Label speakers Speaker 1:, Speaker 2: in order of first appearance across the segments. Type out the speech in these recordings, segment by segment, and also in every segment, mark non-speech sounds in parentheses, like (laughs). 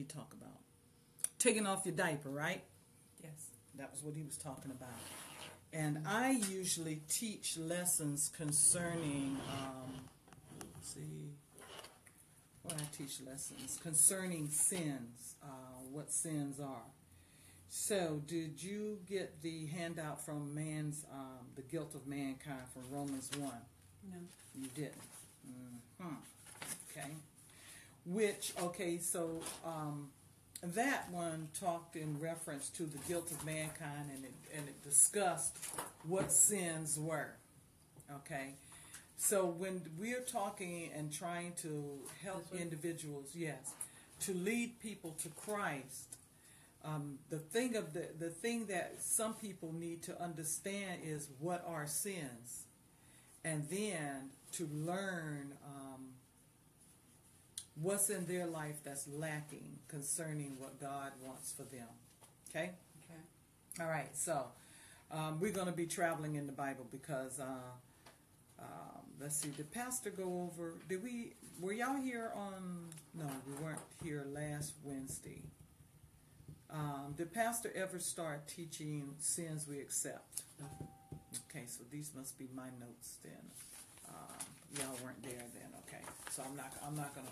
Speaker 1: he talk about? Taking off your diaper, right?
Speaker 2: Yes.
Speaker 1: That was what he was talking about. And I usually teach lessons concerning, um, let's see, what I teach lessons concerning sins, uh, what sins are. So, did you get the handout from man's, um, the guilt of mankind from Romans 1?
Speaker 2: No.
Speaker 1: You didn't. hmm Okay. Which, okay, so um, that one talked in reference to the guilt of mankind and it, and it discussed what sins were. Okay. So when we're talking and trying to help individuals, yes, to lead people to Christ, um, the thing of the the thing that some people need to understand is what are sins, and then to learn um, what's in their life that's lacking concerning what God wants for them. Okay.
Speaker 2: Okay.
Speaker 1: All right, so um, we're going to be traveling in the Bible because uh, um, let's see. Did Pastor go over? Did we? Were y'all here on? No, we weren't here last Wednesday. Um, did Pastor ever start teaching sins we accept? Okay, so these must be my notes then. Um, y'all weren't there then. Okay, so I'm not. I'm not gonna.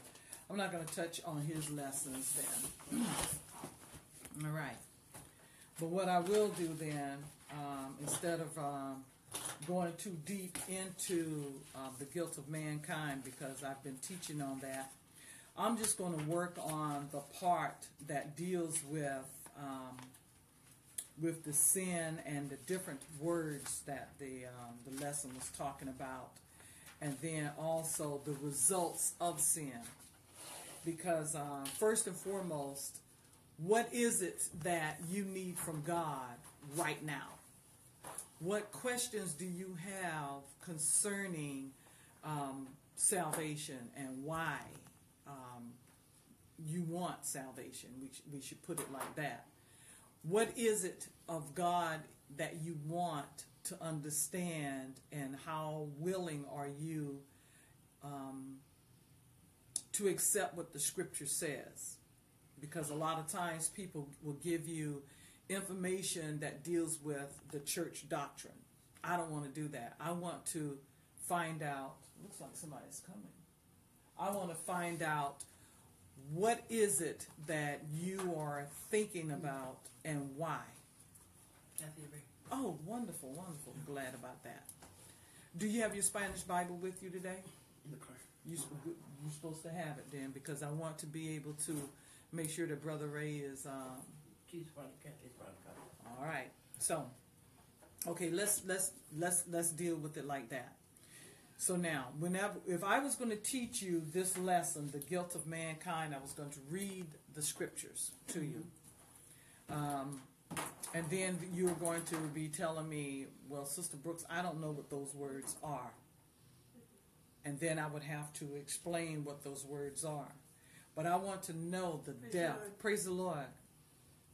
Speaker 1: I'm not gonna touch on his lessons then. (clears throat) All right. But what I will do then, um, instead of um, going too deep into um, the guilt of mankind, because I've been teaching on that, I'm just going to work on the part that deals with um, with the sin and the different words that the um, the lesson was talking about, and then also the results of sin. Because uh, first and foremost, what is it that you need from God right now? What questions do you have concerning um, salvation and why um, you want salvation? We, sh- we should put it like that. What is it of God that you want to understand, and how willing are you um, to accept what the Scripture says? because a lot of times people will give you information that deals with the church doctrine. I don't want to do that. I want to find out. Looks like somebody's coming. I want to find out what is it that you are thinking about and why.
Speaker 2: Kathy
Speaker 1: Oh, wonderful, wonderful. Glad about that. Do you have your Spanish Bible with you today?
Speaker 3: In the car.
Speaker 1: You, you're supposed to have it then because I want to be able to make sure that Brother Ray is um,
Speaker 3: She's probably Kathy's probably car.
Speaker 1: all right. So, okay, let's let's let's let's deal with it like that. So now, whenever if I was going to teach you this lesson, the guilt of mankind, I was going to read the scriptures to you, um, and then you were going to be telling me, well, Sister Brooks, I don't know what those words are, and then I would have to explain what those words are. But I want to know the
Speaker 2: Praise
Speaker 1: depth.
Speaker 2: Lord.
Speaker 1: Praise the Lord.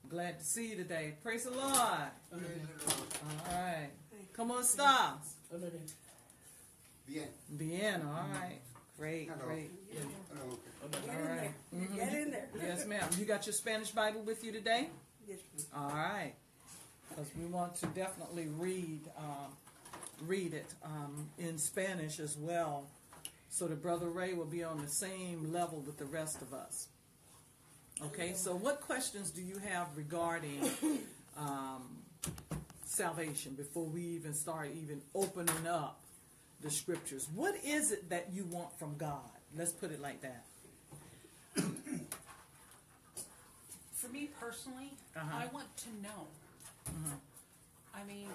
Speaker 1: Glad to see you today. Praise the Lord. All right. Come on, stop.
Speaker 4: Bien.
Speaker 1: Bien. All right. Great,
Speaker 4: Hello.
Speaker 1: great.
Speaker 4: Hello.
Speaker 3: Under
Speaker 2: Get
Speaker 3: there.
Speaker 1: All
Speaker 2: in
Speaker 1: right.
Speaker 2: there.
Speaker 1: Mhm.
Speaker 2: Get in there.
Speaker 1: Yes, ma'am. You got your Spanish Bible with you today?
Speaker 2: Yes.
Speaker 1: All right. Because we want to definitely read um, read it um, in Spanish as well, so that Brother Ray will be on the same level with the rest of us. Okay. So, what questions do you have regarding um, salvation before we even start even opening up the scriptures? What is it that you want from God? Let's put it like that. (clears throat)
Speaker 5: For me personally,
Speaker 1: Uh-huh.
Speaker 5: I want to know.
Speaker 1: Mhm.
Speaker 5: I mean,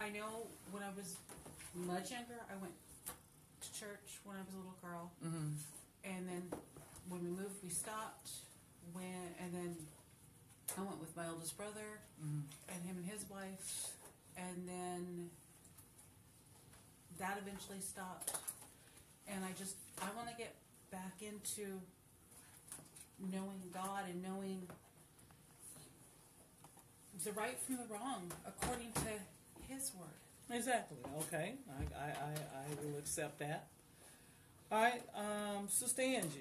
Speaker 5: I know when I was much younger, I went to church when I was a little girl,
Speaker 1: Mm-hmm.
Speaker 5: and then when we moved, we stopped. When and then I went with my oldest brother
Speaker 1: Mm-hmm.
Speaker 5: and him and his wife, and then that eventually stopped. And I just I want to get back into knowing God and knowing the right from the wrong according to His word.
Speaker 1: Exactly. Okay. I, I, I, I will accept that. All right. Um, Sister Angie.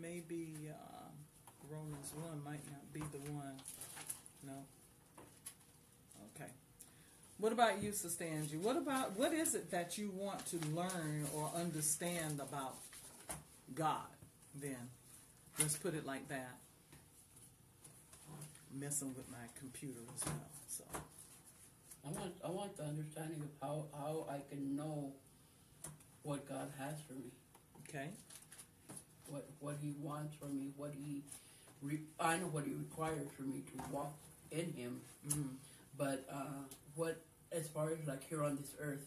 Speaker 1: maybe um, Romans one might not be the one. No. Okay. What about you, Sister Angie? What about what is it that you want to learn or understand about God? Then, let's put it like that. Messing with my computer as well. So,
Speaker 3: I want, I want the understanding of how, how I can know what God has for me,
Speaker 1: okay.
Speaker 3: what, what He wants for me, what He, re- I know what He requires for me to walk in Him,
Speaker 1: Mm.
Speaker 3: but, uh, what, as far as like here on this earth,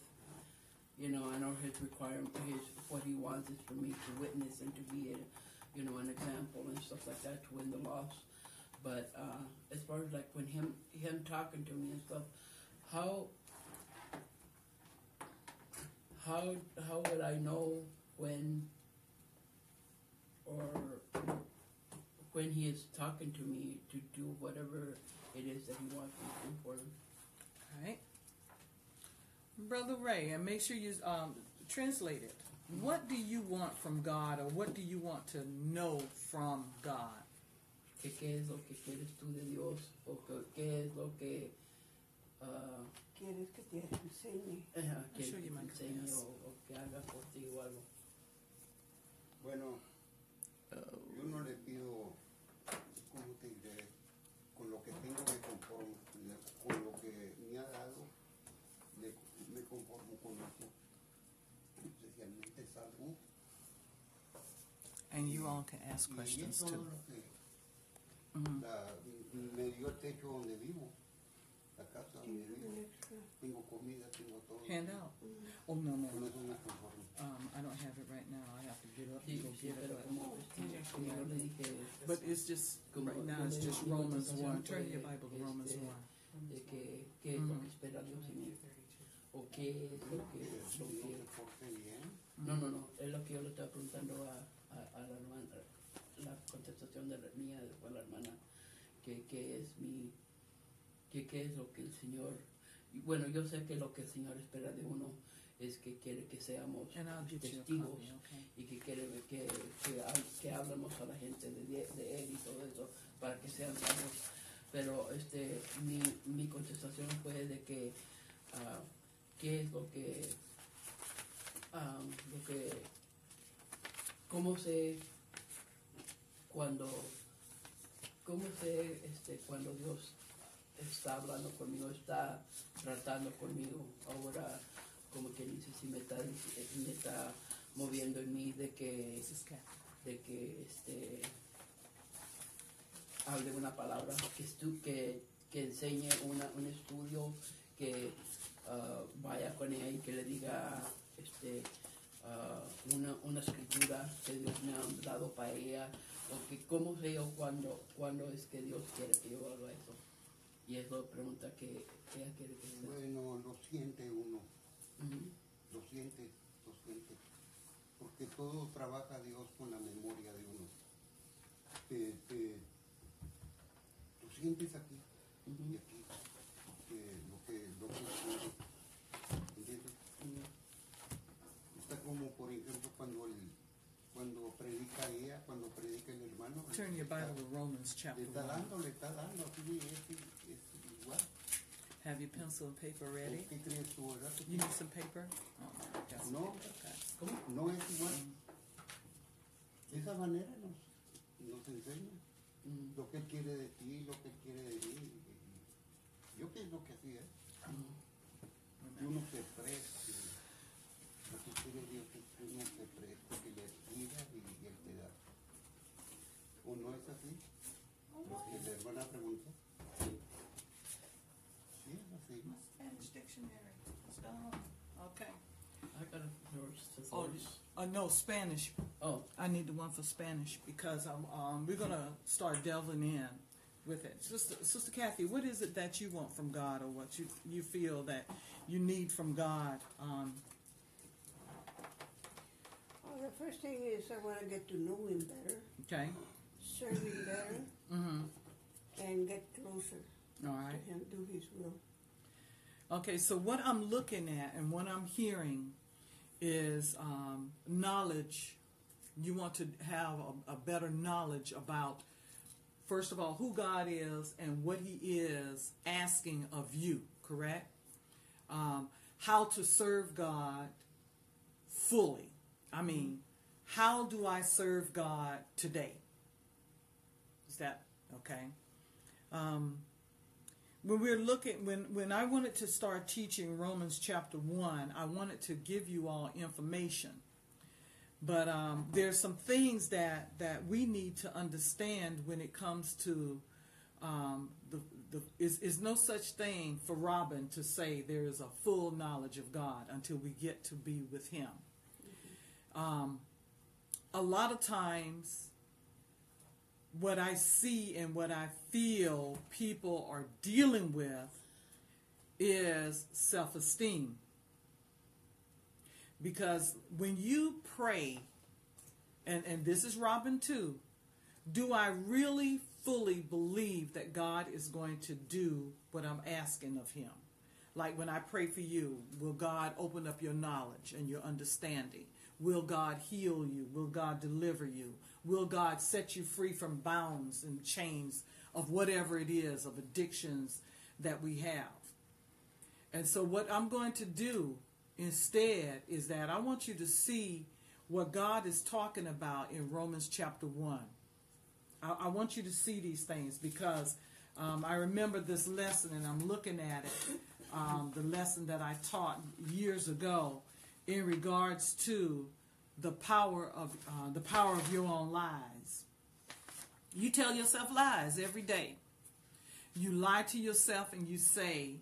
Speaker 3: you know, I know His requirement, His, what He wants is for me to witness and to be a, you know, an example and stuff like that to win the lost. But, uh, as far as like when Him, Him talking to me and stuff, how how how would I know when or when he is talking to me to do whatever it is that he wants me to do for him?
Speaker 1: All right. Brother Ray, and make sure you um, translate it. What do you want from God, or what do you want to know from God?
Speaker 3: ¿Qué, qué es lo que quieres tú de Dios? ¿O qué, qué es lo que ah,
Speaker 6: ¿Quieres que te enseñe?
Speaker 3: ajá, que
Speaker 1: you
Speaker 3: te enseñe o, o que haga por ti o algo?
Speaker 4: Bueno, yo no le pido, ¿cómo te diré? Con lo que tengo me conformo, le- con lo que me ha dado, le- me conformo con eso. Especialmente salud.
Speaker 1: And you all can ask
Speaker 4: Y
Speaker 1: questions too. Mhm.
Speaker 4: la- me dio el techo donde vivo, la casa donde
Speaker 6: ¿Tienes
Speaker 4: vivo.
Speaker 6: un extra?
Speaker 4: Tengo comida, tengo todo.
Speaker 1: Hand out.
Speaker 6: Mm.
Speaker 1: Oh no, no.
Speaker 4: Con eso me.
Speaker 1: Um, I don't have it right now. I have to get up and go get it. But,
Speaker 3: como, este, como yo le dije,
Speaker 1: but it's just right now. It's just Romans one. Turn
Speaker 3: fue,
Speaker 1: your Bible to Romans one.
Speaker 3: de que qué es lo espera Dios en mí o qué es lo que,
Speaker 4: Que
Speaker 3: lo
Speaker 4: no
Speaker 3: que
Speaker 4: porte bien,
Speaker 3: no no no es lo que yo le estaba preguntando a, a, a la hermana la contestación de la mía fue la hermana que, que es mi que qué es lo que el Señor y bueno yo sé que lo que el Señor espera de uno es que quiere que seamos testigos.
Speaker 1: Okay.
Speaker 3: y que quiere que, que, que hablemos a la gente de, de, de él y todo eso para que sean salvos. Pero este, mi, mi contestación fue de que ah, qué es lo que, ah, lo que, cómo sé cuando, cómo sé este, cuando Dios está hablando conmigo, está tratando conmigo. Ahora, como que dice, si me está, me está moviendo en mí de que de que este hable una palabra que estu que, que enseñe una, un estudio que ah, vaya con ella y que le diga este ah, una, una escritura que Dios me ha dado para ella o que cómo sé yo cuándo cuándo es que Dios quiere que yo haga eso y es la pregunta que ella quiere que
Speaker 4: bueno, lo siente uno. Lo siente, lo siente. Porque todo trabaja Dios con la memoria de uno. Te, te, lo sientes aquí y aquí. que lo que, lo que siente. ¿Entiendes? Está como, por ejemplo, cuando el, cuando predica ella, cuando predica el hermano.
Speaker 1: Turn your
Speaker 4: está-
Speaker 1: Bible to Romans
Speaker 4: Le está
Speaker 1: one.
Speaker 4: dando, le está dando.
Speaker 1: Have your pencil and paper ready?
Speaker 4: ¿Qué crees tú, verdad?
Speaker 1: You need some paper? Oh, got some
Speaker 4: No.
Speaker 1: paper, okay.
Speaker 3: ¿Cómo?
Speaker 4: No es igual. De esa manera nos, nos enseña
Speaker 3: Ujú.
Speaker 4: lo que él quiere de ti, lo que él quiere de mí. Yo pienso que así es. Mm.
Speaker 3: Ujú.
Speaker 4: Que uno se preste. Lo que quiere Dios es que uno se preste, que le diga y él te da. ¿O no es así? Lo que la hermana preguntó. Sí, es así.
Speaker 1: Spanish dictionary. What's going on? Okay.
Speaker 3: I got a verse to
Speaker 1: Oh,
Speaker 3: verse.
Speaker 1: Uh, no, Spanish.
Speaker 3: Oh,
Speaker 1: I need the one for Spanish because um, um, we're gonna start delving in with it. Sister, Sister Kathy, what is it that you want from God, or what you you feel that you need from God? Um,
Speaker 6: Well, the first thing is I want to get to know him better,
Speaker 1: okay.
Speaker 6: serve him better,
Speaker 1: Mm-hmm.
Speaker 6: and get closer
Speaker 1: All
Speaker 6: to him, do his will.
Speaker 1: Okay. So what I'm looking at and what I'm hearing is um, knowledge You want to have a, a better knowledge about, first of all, who God is and what He is asking of you, correct? Um, how to serve God fully. I mean, how do I serve God today? Is that okay? Um, when we're looking, when when I wanted to start teaching Romans chapter one, I wanted to give you all information, but um, there's some things that that we need to understand when it comes to um, the the is is no such thing for Robin to say there is a full knowledge of God until we get to be with Him. Um, a lot of times what I see and what I feel people are dealing with is self esteem. Because when you pray, and, and this is Robin too, do I really fully believe that God is going to do what I'm asking of Him? Like when I pray for you, will God open up your knowledge and your understanding? Will God heal you? Will God deliver you? Will God set you free from bounds and chains of whatever it is, of addictions that we have? And so, what I'm going to do instead is that I want you to see what God is talking about in Romans chapter 1. I, I want you to see these things because um, I remember this lesson and I'm looking at it, um, the lesson that I taught years ago in regards to the power of uh, the power of your own lies. You tell yourself lies every day. You lie to yourself and you say,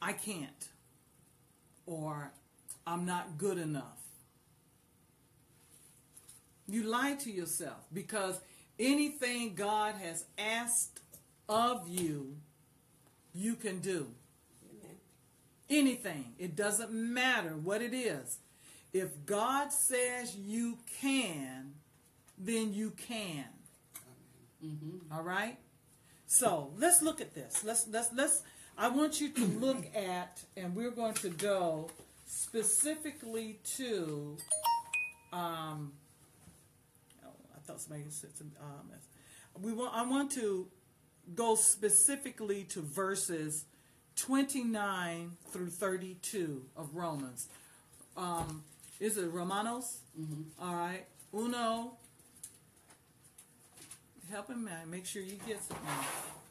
Speaker 1: "I can't," or "I'm not good enough." You lie to yourself because anything God has asked of you, you can do. Anything. It doesn't matter what it is. If God says you can, then you can.
Speaker 3: Mm-hmm.
Speaker 1: All right? So let's look at this. Let's let's let's I want you to (clears throat) look at and we're going to go specifically to um oh, I thought somebody said some um we want I want to go specifically to verses 29 through 32 of Romans. Um, is it Romanos?
Speaker 3: Mm-hmm.
Speaker 1: All right. Uno. Help him man. Make sure you get something.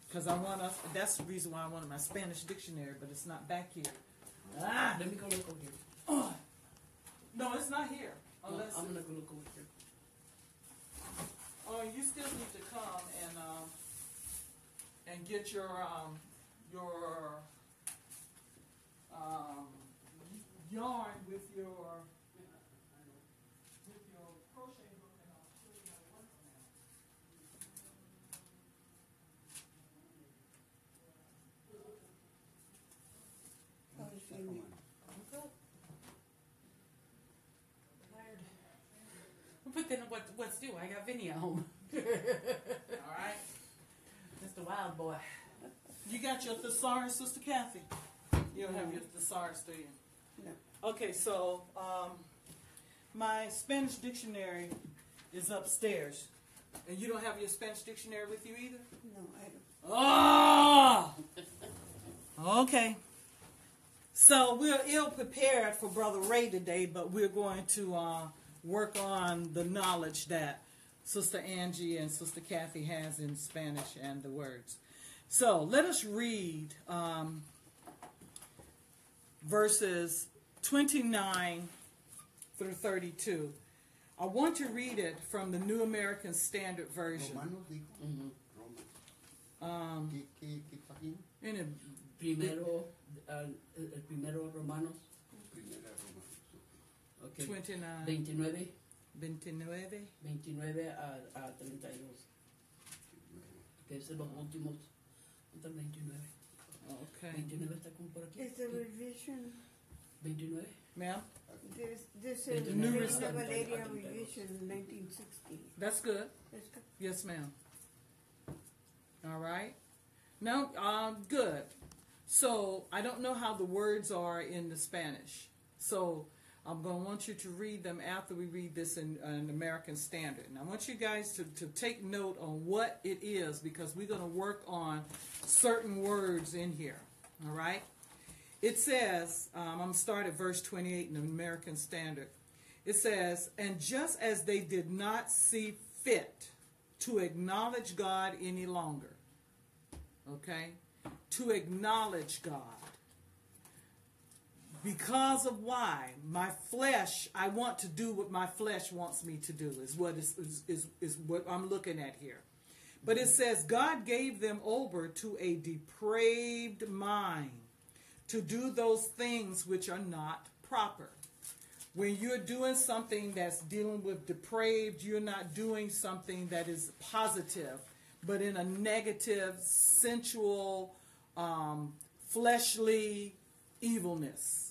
Speaker 1: Because I want us, that's the reason why I wanted my Spanish dictionary, but it's not back here. Ah!
Speaker 3: Let me go look over here.
Speaker 1: Oh. No, it's not here. Unless,
Speaker 3: I'm gonna go look over here.
Speaker 1: oh, you still need to come and, um, and get your, um, your, um, yarn with your, with your crochet hook and I'll show you how to work on that.
Speaker 6: How is feeling?
Speaker 5: But then what, what's due? I got Vinny at home. (laughs)
Speaker 1: All right.
Speaker 5: Mr. Wild Boy.
Speaker 1: You got your thesaurus, Sister Kathy? You don't have your thesaurus, do you?
Speaker 6: No.
Speaker 1: Okay, so um, my Spanish dictionary is upstairs. And you don't have your Spanish dictionary with you either?
Speaker 6: No, I don't.
Speaker 1: Oh! Okay. So we're ill prepared for Brother Ray today, but we're going to uh, work on the knowledge that Sister Angie and Sister Kathy has in Spanish and the words. So let us read um, verses 29 through 32. I want to read it from the New American Standard Version.
Speaker 4: Romanos dijo.
Speaker 3: Mm-hmm.
Speaker 4: Romanos.
Speaker 1: Um,
Speaker 4: ¿Qué, qué, qué página?
Speaker 1: in it,
Speaker 3: Primero, al- el el primero Romanos,
Speaker 4: Primera Romanos. ok.
Speaker 3: okay.
Speaker 1: 29,
Speaker 3: 29,
Speaker 1: 29.
Speaker 3: 29 a, a 32, que es los últimos, ¿dónde está el 29?
Speaker 1: Okay.
Speaker 3: 29 está como por aquí.
Speaker 6: Is the revision,
Speaker 3: 29.
Speaker 1: Ma'am,
Speaker 6: this, this
Speaker 3: The
Speaker 6: is
Speaker 1: new
Speaker 6: Reina
Speaker 1: revision.
Speaker 6: Valera revision nineteen sixty.
Speaker 1: that's good.
Speaker 6: That's good.
Speaker 1: Yes, ma'am. All right. Now, um, good. So I don't know how the words are in the Spanish. So I'm going to want you to read them after we read this in an American Standard. And I want you guys to, to take note on what it is because we're going to work on certain words in here. All right? It says, um, I'm going to start at verse 28 in the American Standard. It says, And just as they did not see fit to acknowledge God any longer, okay? To acknowledge God because of why? My flesh i want to do what my flesh wants me to do is what is, is, is, is what i'm looking at here. But it says god gave them over to a depraved mind to do those things which are not proper. When you're doing something that's dealing with depraved you're not doing something that is positive but in a negative sensual um, fleshly evilness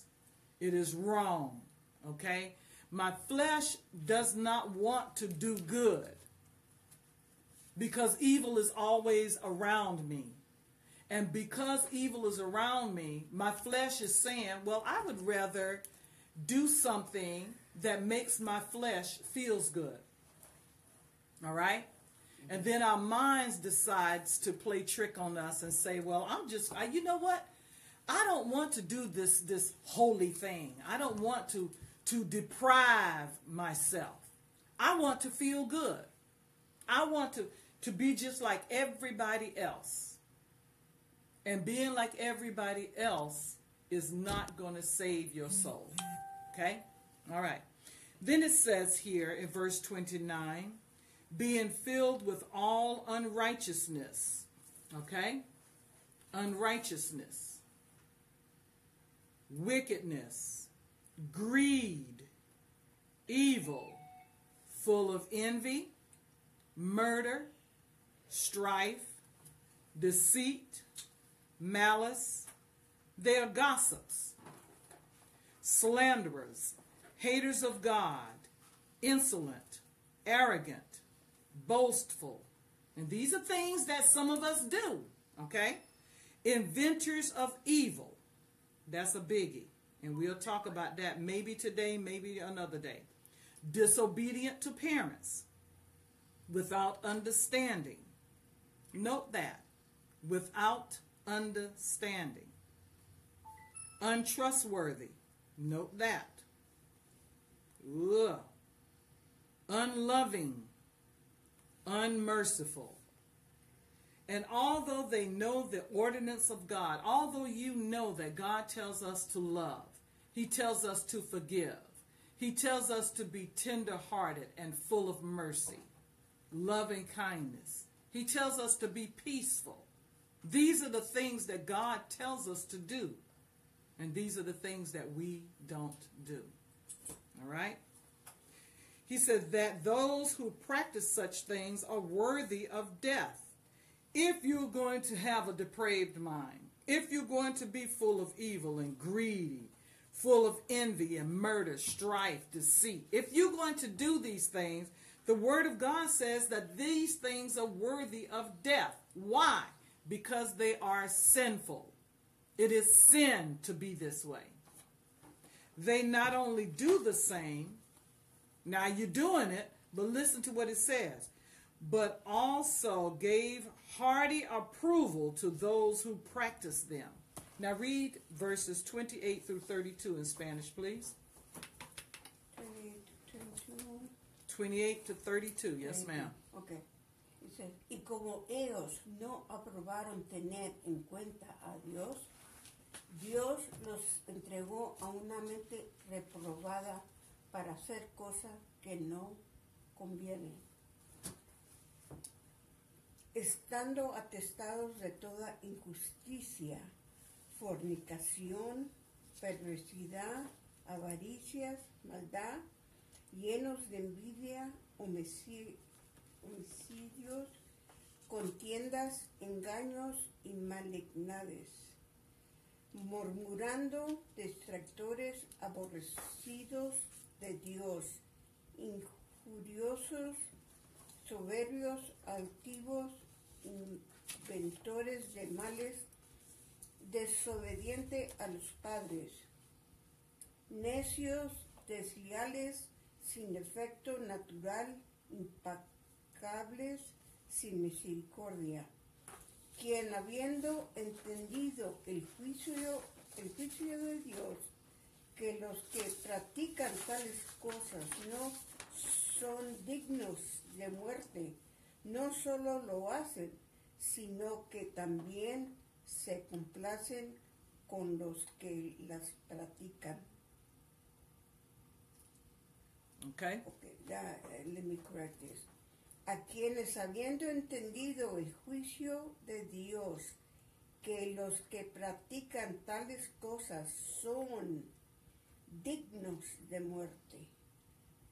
Speaker 1: it is wrong. Okay? My flesh does not want to do good because evil is always around me. And because evil is around me, my flesh is saying, well, I would rather do something that makes my flesh feels good. All right? And then our minds decides to play trick on us and say, well, I'm just, I, you know what? I don't want to do this this holy thing. I don't want to to deprive myself. I want to feel good. I want to to be just like everybody else. And being like everybody else is not going to save your soul. Okay? All right. Then it says here in verse 29, being filled with all unrighteousness. Okay? Unrighteousness wickedness, greed, evil, full of envy, murder, strife, deceit, malice. They are gossips, slanderers, haters of God, insolent, arrogant, boastful. And these are things that some of us do, okay? Inventors of evil that's a biggie. And we'll talk about that maybe today, maybe another day. Disobedient to parents without understanding. Note that. Without understanding. Untrustworthy. Note that. Ugh. Unloving. Unmerciful and although they know the ordinance of God, although you know that God tells us to love, He tells us to forgive, He tells us to be tender hearted and full of mercy, loving kindness, He tells us to be peaceful. These are the things that God tells us to do. And these are the things that we don't do. All right? He said that those who practice such things are worthy of death if you're going to have a depraved mind, if you're going to be full of evil and greedy, full of envy and murder, strife, deceit, if you're going to do these things, the Word of God says that these things are worthy of death. Why? Because they are sinful. It is sin to be this way. They not only do the same, now you're doing it, but listen to what it says, but also gave hearty approval to those who practice them. Now read verses 28 through 32 in Spanish, please. 28 to 32, yes, ma'am.
Speaker 6: Okay. Dice, y como ellos no aprobaron tener en cuenta a Dios, Dios los entregó a una mente reprobada para hacer cosas que no convienen estando atestados de toda injusticia, fornicación, perversidad, avaricias, maldad, llenos de envidia, homicidios, contiendas, engaños y malignades, murmurando, distractores, aborrecidos de Dios, injuriosos, soberbios, altivos, inventores de males, desobediente a los padres, necios, desleales, sin efecto natural, impacables, sin misericordia. Quien habiendo entendido el juicio, el juicio de Dios, que los que practican tales cosas no son dignos de muerte, no solo lo hacen, sino que también se complacen con los que las practican.
Speaker 1: Okay.
Speaker 6: Okay, ya, eh, let me correct this. A quienes habiendo entendido el juicio de Dios, que los que practican tales cosas son dignos de muerte,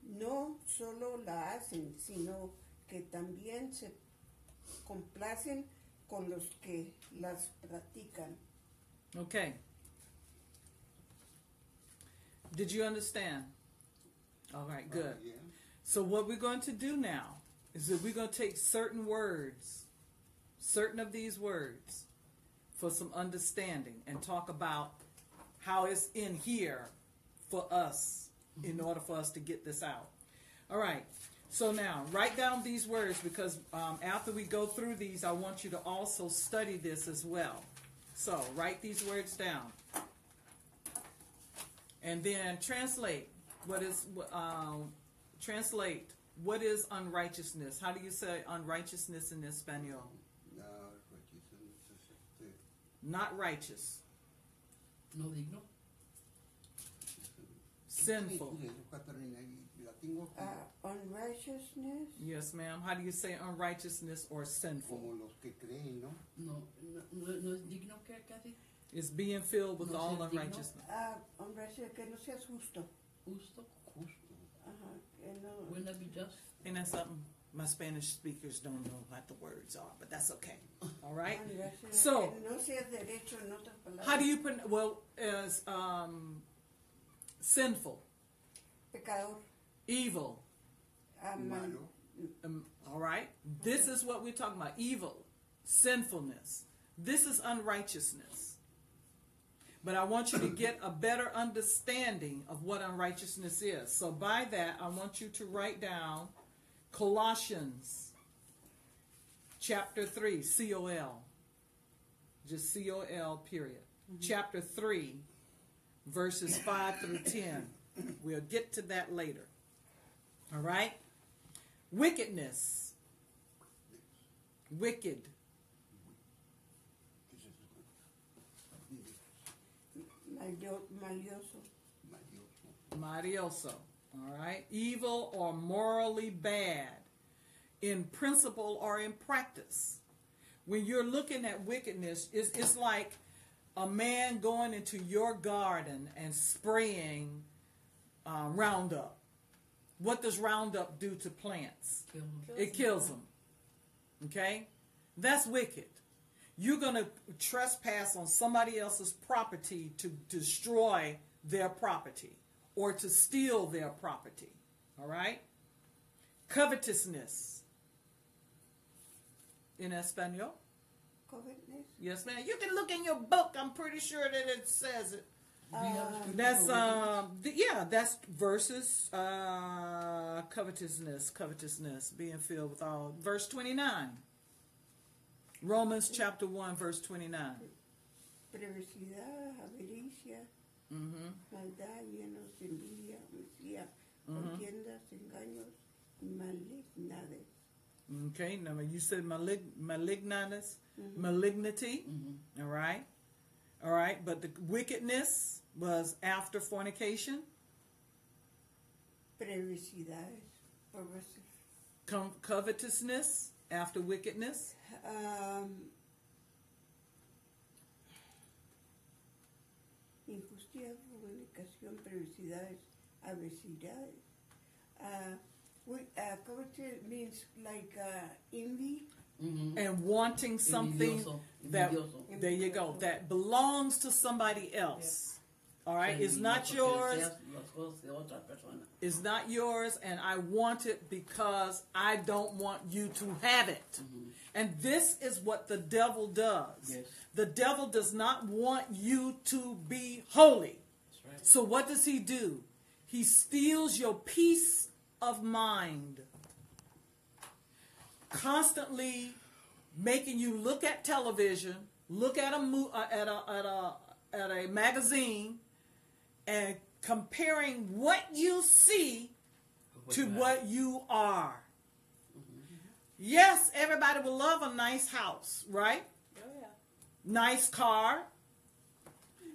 Speaker 6: no solo la hacen, sino que también se complacen con los que las practican.
Speaker 1: Okay. Did you understand? All right, good.
Speaker 4: Uh, yeah.
Speaker 1: So what we're going to do now is that we're going to take certain words, certain of these words, for some understanding and talk about how it's in here for us in order for us to get this out. All right. So now write down these words because um, after we go through these, I want you to also study this as well. So write these words down. And then translate what is um, translate what is unrighteousness. How do you say unrighteousness in Espanol?
Speaker 4: La righteousness es este,
Speaker 1: Not righteous,
Speaker 3: No digno.
Speaker 1: sinful.
Speaker 4: Sí, eso, Catarina, y la tengo
Speaker 6: Uh, unrighteousness,
Speaker 1: Yes, ma'am. How do you say unrighteousness or sinful?
Speaker 4: como los que creen, ¿no?
Speaker 3: No, no, no, no es digno que casi.
Speaker 1: It's being filled with
Speaker 3: No
Speaker 1: all unrighteousness.
Speaker 6: uh, unrighteousness, que no seas justo.
Speaker 3: Justo.
Speaker 4: Justo.
Speaker 6: Ajá, que no.
Speaker 3: Wouldn't that be just?
Speaker 1: And that's something my Spanish speakers don't know what the words are, but that's okay. (laughs) All right. So-
Speaker 6: que no seas derecho en otras palabras.
Speaker 1: How do you pron- well as um, sinful,
Speaker 6: Pecador.
Speaker 1: Evil?
Speaker 6: mal-
Speaker 4: Malo.
Speaker 1: Um, all right. This is what we're talking about: evil, sinfulness. This is unrighteousness. But I want you to get a better understanding of what unrighteousness is. So by that, I want you to write down Colossians chapter 3, C O L. Just C O L, period. Chapter 3, verses 5 through 10. We'll get to that later. All right? Wickedness. Wicked.
Speaker 4: ¿Qué es eso?
Speaker 6: malio- malioso.
Speaker 4: Malioso.
Speaker 1: Marioso. All right? Evil or morally bad in principle or in practice. When you're looking at wickedness, it's, it's like a man going into your garden and spraying uh, Roundup. What does Roundup do to plants?
Speaker 3: Kill them.
Speaker 1: It kills them. Okay? That's wicked. You're going to trespass on somebody else's property to destroy their property or to steal their property. All right? Covetousness. In Espanol?
Speaker 6: Covetousness.
Speaker 1: Yes, ma'am. You can look in your book. I'm pretty sure that it says it.
Speaker 3: Do you have a scripture
Speaker 1: That's um th- yeah, that's verses uh covetousness, covetousness, being filled with all verse 29. Romans chapter 1 verse 29.
Speaker 6: Perversidad, avaricia,
Speaker 1: Mhm.
Speaker 6: maldad, llenos de envidia, homicida, contiendas, engaños, y.
Speaker 1: Okay, now you said malig- malignanus, malignity,
Speaker 3: Mhm.
Speaker 1: all right? All right, but the wickedness was after fornication,
Speaker 6: Perversidades, perversi-
Speaker 1: com- covetousness after wickedness,
Speaker 6: um, injusticia, fornicación, perversidades, adversidades. Uh, we, uh, covetous means like uh, envy.
Speaker 3: Mhm.
Speaker 1: and wanting something
Speaker 3: Envidioso.
Speaker 1: that
Speaker 3: Envidioso.
Speaker 1: there you go that belongs to somebody else all right it's not yours
Speaker 3: deseas las cosas de otra persona.
Speaker 1: it's not yours and i want it because i don't want you to have it and this is what the devil does
Speaker 3: Yes.
Speaker 1: the devil does not want you to be holy
Speaker 3: That's right.
Speaker 1: so what does he do He steals your peace of mind. Constantly making you look at television, look at a mo- uh, at a at a at a magazine, and comparing what you see to what you are. Mm-hmm. Yes, everybody will love a nice house, right?
Speaker 5: Oh, yeah.
Speaker 1: Nice car,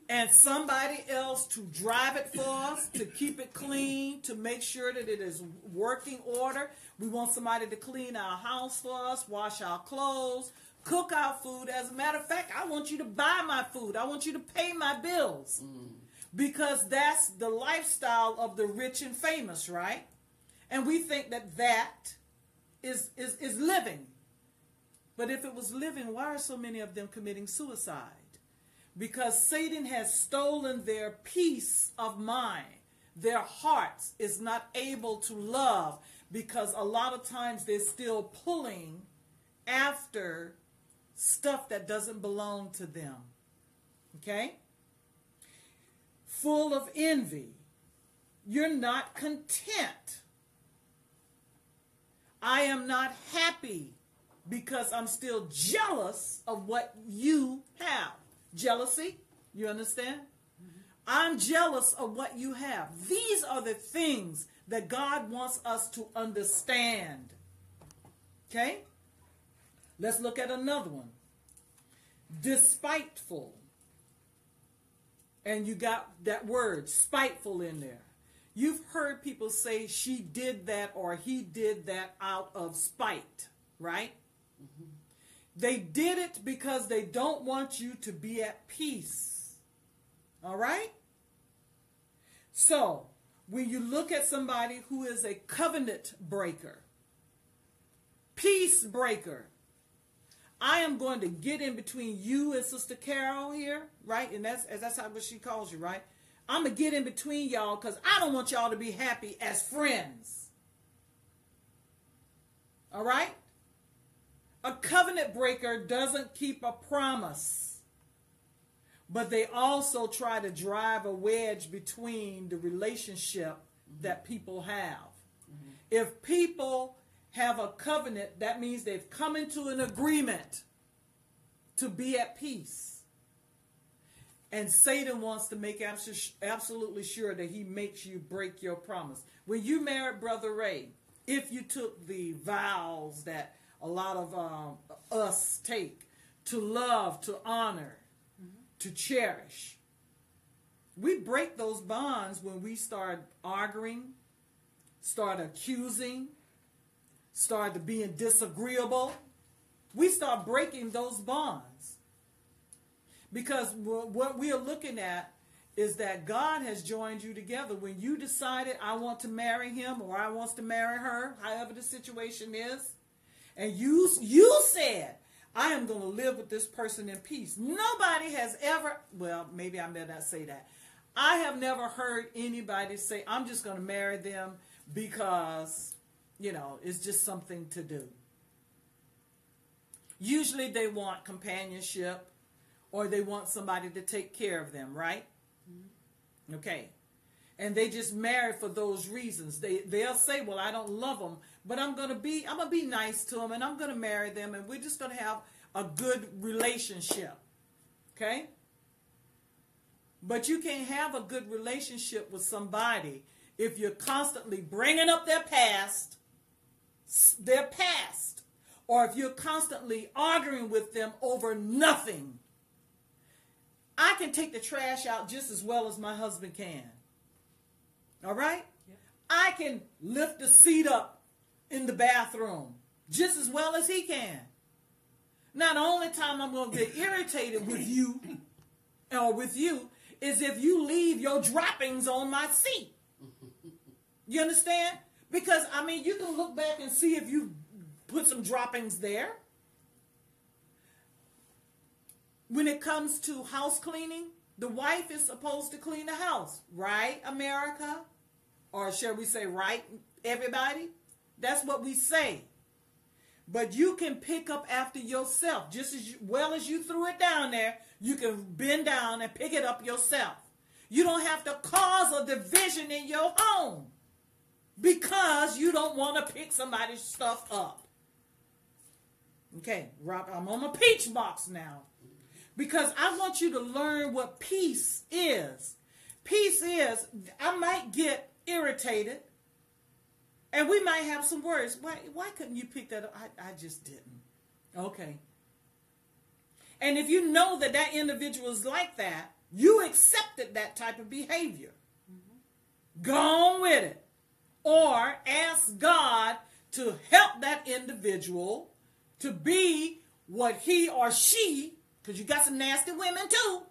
Speaker 1: and somebody else to drive it for us, to keep it clean, to make sure that it is working order. We want somebody to clean our house for us, wash our clothes, cook our food. As a matter of fact, I want you to buy my food. I want you to pay my bills. Mm. Because that's the lifestyle of the rich and famous, right? And we think that that is, is, is living. But if it was living, why are so many of them committing suicide? Because Satan has stolen their peace of mind. Their hearts is not able to love because a lot of times they're still pulling after stuff that doesn't belong to them. Okay? Full of envy. You're not content. I am not happy because I'm still jealous of what you have. Jealousy, you understand? I'm jealous of what you have. These are the things that God wants us to understand. Okay? Let's look at another one. Despiteful. And you got that word, spiteful, in there. You've heard people say she did that or he did that out of spite, right? Mm-hmm. They did it because they don't want you to be at peace. All right? So, when you look at somebody who is a covenant breaker, peace breaker, I am going to get in between you and Sister Carol here, right? And that's as that's how what she calls you, right? I'm gonna get in between y'all because I don't want y'all to be happy as friends. All right? A covenant breaker doesn't keep a promise, but they also try to drive a wedge between the relationship that people have. Mm-hmm. If people have a covenant, that means they've come into an agreement to be at peace. And Satan wants to make absolutely sure that he makes you break your promise. When you married Brother Ray, if you took the vows that a lot of um, us take to love, to honor, to cherish, we break those bonds when we start arguing, start accusing, start to being disagreeable. We start breaking those bonds. Because what we are looking at is that God has joined you together. When you decided, I want to marry him or I want to marry her, however the situation is, and you, you said, I am going to live with this person in peace. Nobody has ever, well, maybe I may not say that. I have never heard anybody say, I'm just going to marry them because, you know, it's just something to do. Usually they want companionship or they want somebody to take care of them, right? Mm-hmm. Okay. And they just marry for those reasons. They they'll say, "Well, I don't love them, but I'm going to be I'm going to be nice to them and I'm going to marry them and we're just going to have a good relationship." Okay? But you can't have a good relationship with somebody if you're constantly bringing up their past, their past, or if you're constantly arguing with them over nothing. I can take the trash out just as well as my husband can. All right?
Speaker 5: Yep.
Speaker 1: I can lift the seat up in the bathroom just as well as he can. Now, the only time I'm going to get irritated with you or with you is if you leave your droppings on my seat. You understand? Because, I mean, you can look back and see if you put some droppings there. When it comes to house cleaning, the wife is supposed to clean the house, right, America? Or shall we say, right, everybody? That's what we say. But you can pick up after yourself. Just as well as you threw it down there, you can bend down and pick it up yourself. You don't have to cause a division in your home because you don't want to pick somebody's stuff up. Okay, Rob, I'm on my peach box now because I want you to learn what peace is. Peace is, I might get irritated and we might have some words. Why, why couldn't you pick that up? I, I just didn't. Okay. And if you know that that individual is like that, you accepted that type of behavior. Go on with it. Or ask God to help that individual to be what he or she, because you got some nasty women too,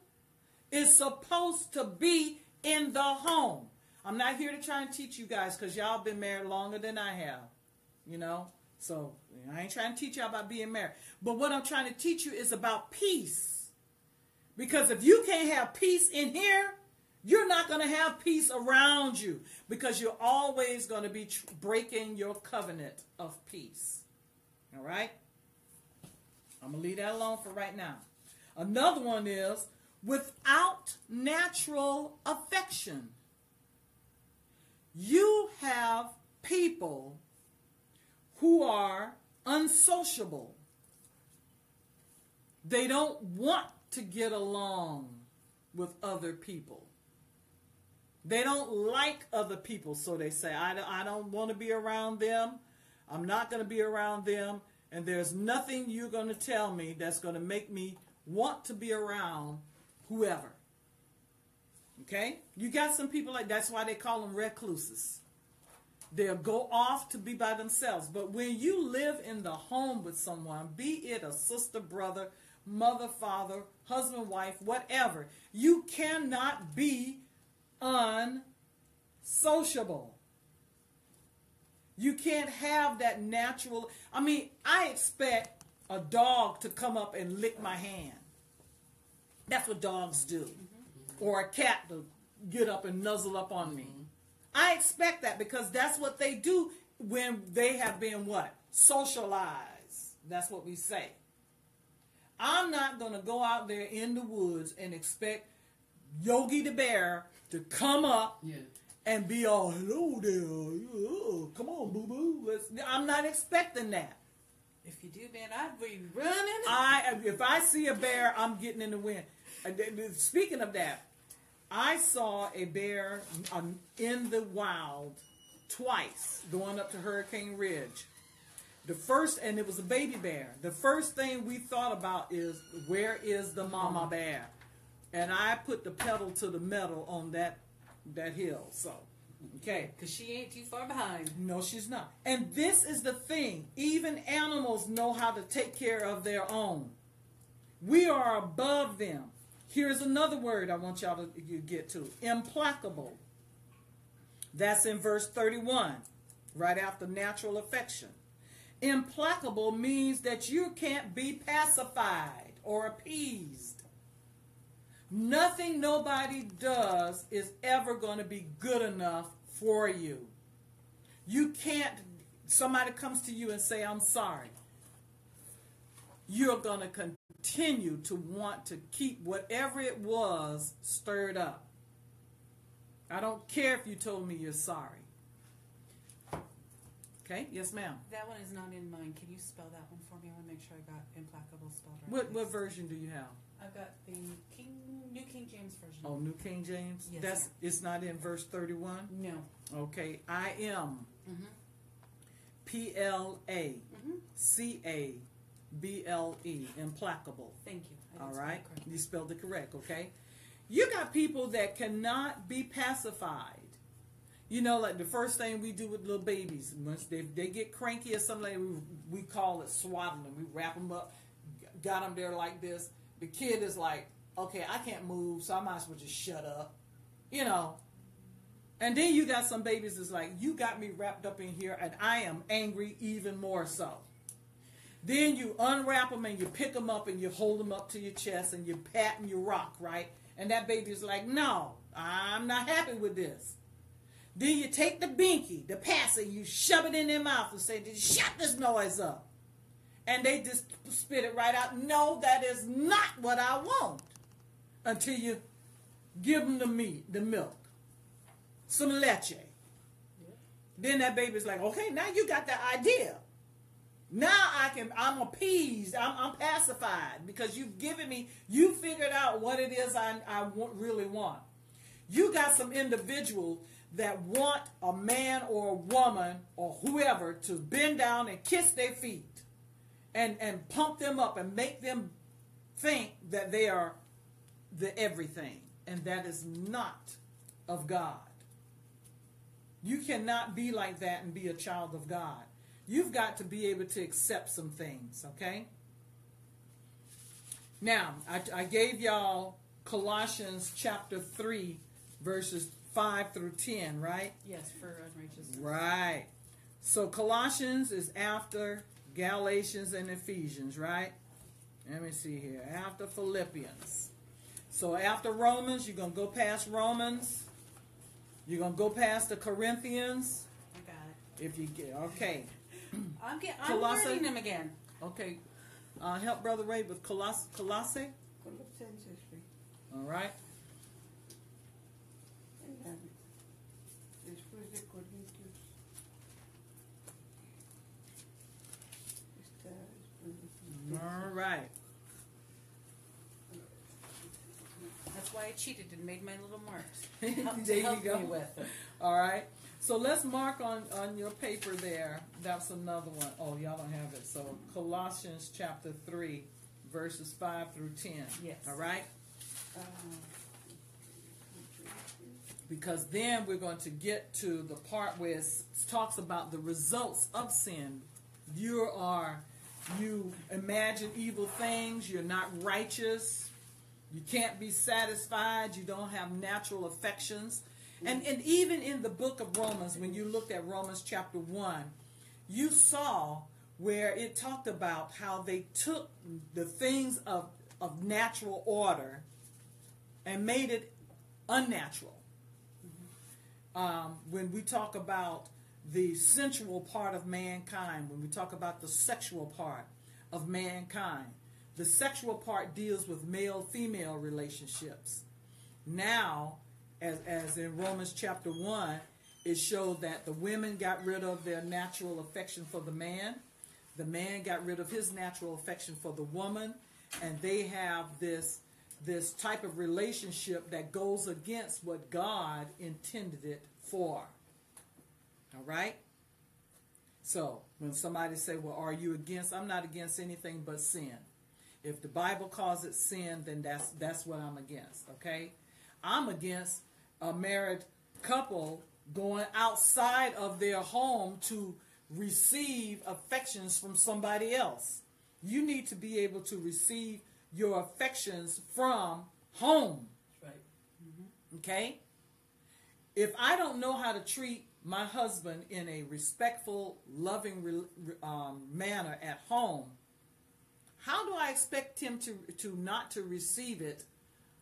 Speaker 1: is supposed to be in the home. I'm not here to try and teach you guys because y'all been married longer than I have. You know? So I ain't trying to teach y'all about being married. But what I'm trying to teach you is about peace. Because if you can't have peace in here, you're not going to have peace around you because you're always going to be tr- breaking your covenant of peace. All right? I'm going to leave that alone for right now. Another one is without natural affection. You have people who are unsociable. They don't want to get along with other people. They don't like other people, so they say, I I don't want to be around them. I'm not going to be around them. And there's nothing you're going to tell me that's going to make me want to be around whoever. Okay? You got some people like that's why they call them recluses. They'll go off to be by themselves. But when you live in the home with someone, be it a sister, brother, mother, father, husband, wife, whatever, you cannot be unsociable. You can't have that natural. I mean, I expect a dog to come up and lick my hand. That's what dogs do. Or a cat to get up and nuzzle up on me. Mm-hmm. I expect that because that's what they do when they have been what? Socialized. That's what we say. I'm not going to go out there in the woods and expect Yogi the bear to come up
Speaker 3: Yeah.
Speaker 1: and be all hello there. Oh, come on, boo boo. I'm not expecting that.
Speaker 5: If you do, man, I'd be running.
Speaker 1: I if I see a bear, I'm getting in the wind. Th- th- Speaking of that, I saw a bear um, in the wild twice going up to Hurricane Ridge. The first, and it was a baby bear. The first thing we thought about is where is the mama bear? And I put the pedal to the metal on that that hill. So, okay.
Speaker 5: Because she ain't too far behind.
Speaker 1: No, she's not. And this is the thing. Even animals know how to take care of their own. We are above them. Here's another word I want y'all to you get to implacable. That's in verse 31, right after natural affection. Implacable means that you can't be pacified or appeased. Nothing nobody does is ever going to be good enough for you. You can't, somebody comes to you and say, I'm sorry. You're going to continue to want to keep whatever it was stirred up. I don't care if you told me you're sorry. Okay, yes, ma'am.
Speaker 5: That one is not in mine. Can you spell that one for me? I want to make sure I got implacable spelled right.
Speaker 1: What, what version do you have?
Speaker 5: I've got the King New King James version.
Speaker 1: Oh, New King James?
Speaker 5: Yes,
Speaker 1: That's
Speaker 5: ma'am.
Speaker 1: It's not in verse 31?
Speaker 5: No.
Speaker 1: Okay, I am
Speaker 5: Mm-hmm.
Speaker 1: P L A
Speaker 5: Mm-hmm.
Speaker 1: C A B L E, implacable.
Speaker 5: Thank you. Spell it
Speaker 1: right,
Speaker 5: correctly.
Speaker 1: you spelled it correct. Okay, you got people that cannot be pacified. You know, like the first thing we do with little babies, once they, they get cranky or something, like we, we call it swaddling. We wrap them up, got them there like this. The kid is like, okay, I can't move, so I might as well just shut up. You know. And then you got some babies that's like, you got me wrapped up in here, and I am angry even more so. Then you unwrap them and you pick them up and you hold them up to your chest and you pat and you rock, right? And that baby is like, no, I'm not happy with this. Then you take the binky, the passer, you shove it in their mouth and say, shut this noise up. And they just spit it right out. No, that is not what I want. Until you give them the meat, the milk, some leche. Then that baby's like, okay, now you got the idea. Now I can, I'm appeased, I'm, I'm pacified because you've given me, you figured out what it is I, I want, really want. You got some individuals that want a man or a woman or whoever to bend down and kiss their feet and, and pump them up and make them think that they are the everything. And that is not of God. You cannot be like that and be a child of God. You've got to be able to accept some things, okay? Now, I, I gave y'all Colossians chapter 3, verses 5 through 10, right?
Speaker 5: Yes, for unrighteousness.
Speaker 1: Right. So Colossians is after Galatians and Ephesians, right? Let me see here. After Philippians. So after Romans, you're going to go past Romans. You're going to go past the Corinthians.
Speaker 5: I got it.
Speaker 1: If you get, okay. (coughs)
Speaker 5: I'm get, I'm
Speaker 1: Colossae-
Speaker 5: learning them again.
Speaker 1: Okay. Uh, help Brother Ray with Coloss- Colossae.
Speaker 6: Colosenses, güey.
Speaker 1: All right.
Speaker 6: En la- Después de Corintios. Está después de
Speaker 1: All right.
Speaker 5: That's why I cheated and made my little marks. (laughs)
Speaker 1: There you go.
Speaker 5: with.
Speaker 1: All right. So let's mark on on your paper there. That's another one. Oh, y'all don't have it. So Colossians chapter three, verses five through ten.
Speaker 5: Yes.
Speaker 1: All right.
Speaker 6: Ah,
Speaker 1: Because then we're going to get to the part where it talks about the results of sin. You are you imagine evil things. You're not righteous. You can't be satisfied. You don't have natural affections. And, and even in the book of Romans, when you looked at Romans chapter 1, you saw where it talked about how they took the things of, of natural order and made it unnatural. Um, when we talk about the sensual part of mankind, when we talk about the sexual part of mankind, the sexual part deals with male female relationships. Now, as, as in Romans chapter 1, it showed that the women got rid of their natural affection for the man, the man got rid of his natural affection for the woman, and they have this this type of relationship that goes against what God intended it for. All right? So, when somebody say, "Well, are you against?" I'm not against anything but sin. If the Bible calls it sin, then that's that's what I'm against, okay? I'm against a married couple going outside of their home to receive affections from somebody else. You need to be able to receive your affections from home.
Speaker 3: Right.
Speaker 1: Okay? If I don't know how to treat my husband in a respectful, loving um, manner at home, how do I expect him to, to not to receive it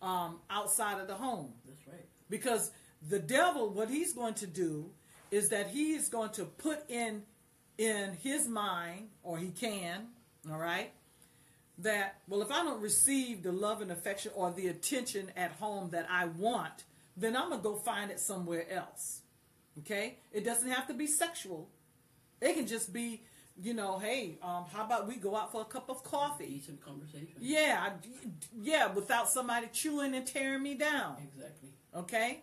Speaker 1: um, outside of the home?
Speaker 3: That's right.
Speaker 1: Because the devil, what he's going to do is that he is going to put in in his mind, or he can, all right, that well, if I don't receive the love and affection or the attention at home that I want, then I'm gonna go find it somewhere else. Okay, it doesn't have to be sexual. It can just be, you know, hey, um, how about we go out for a cup of coffee?
Speaker 3: Decent conversation.
Speaker 1: Yeah, I- yeah, without somebody chewing and tearing me down.
Speaker 3: Exactly.
Speaker 1: Okay?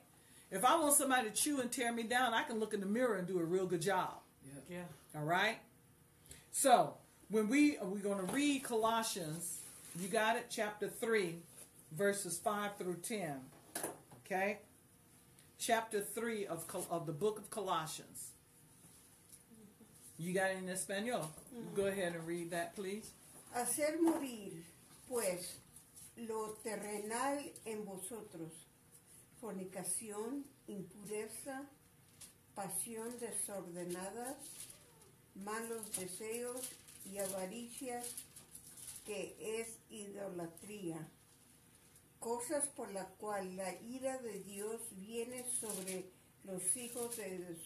Speaker 1: If I want somebody to chew and tear me down, I can look in the mirror and do a real good job.
Speaker 3: Yeah.
Speaker 5: Yeah.
Speaker 1: All right? So, when we we're going to read Colossians, you got it, chapter 3, verses 5 through 10. Okay? Chapter 3 of Col- of the book of Colossians. You got it in Espanol? Go ahead and read that, please.
Speaker 6: Hacer morir, pues, lo terrenal en vosotros, fornicación, impureza, pasión desordenada, malos deseos y avaricia, que es idolatría, cosas por las cuales la ira de Dios viene sobre los hijos de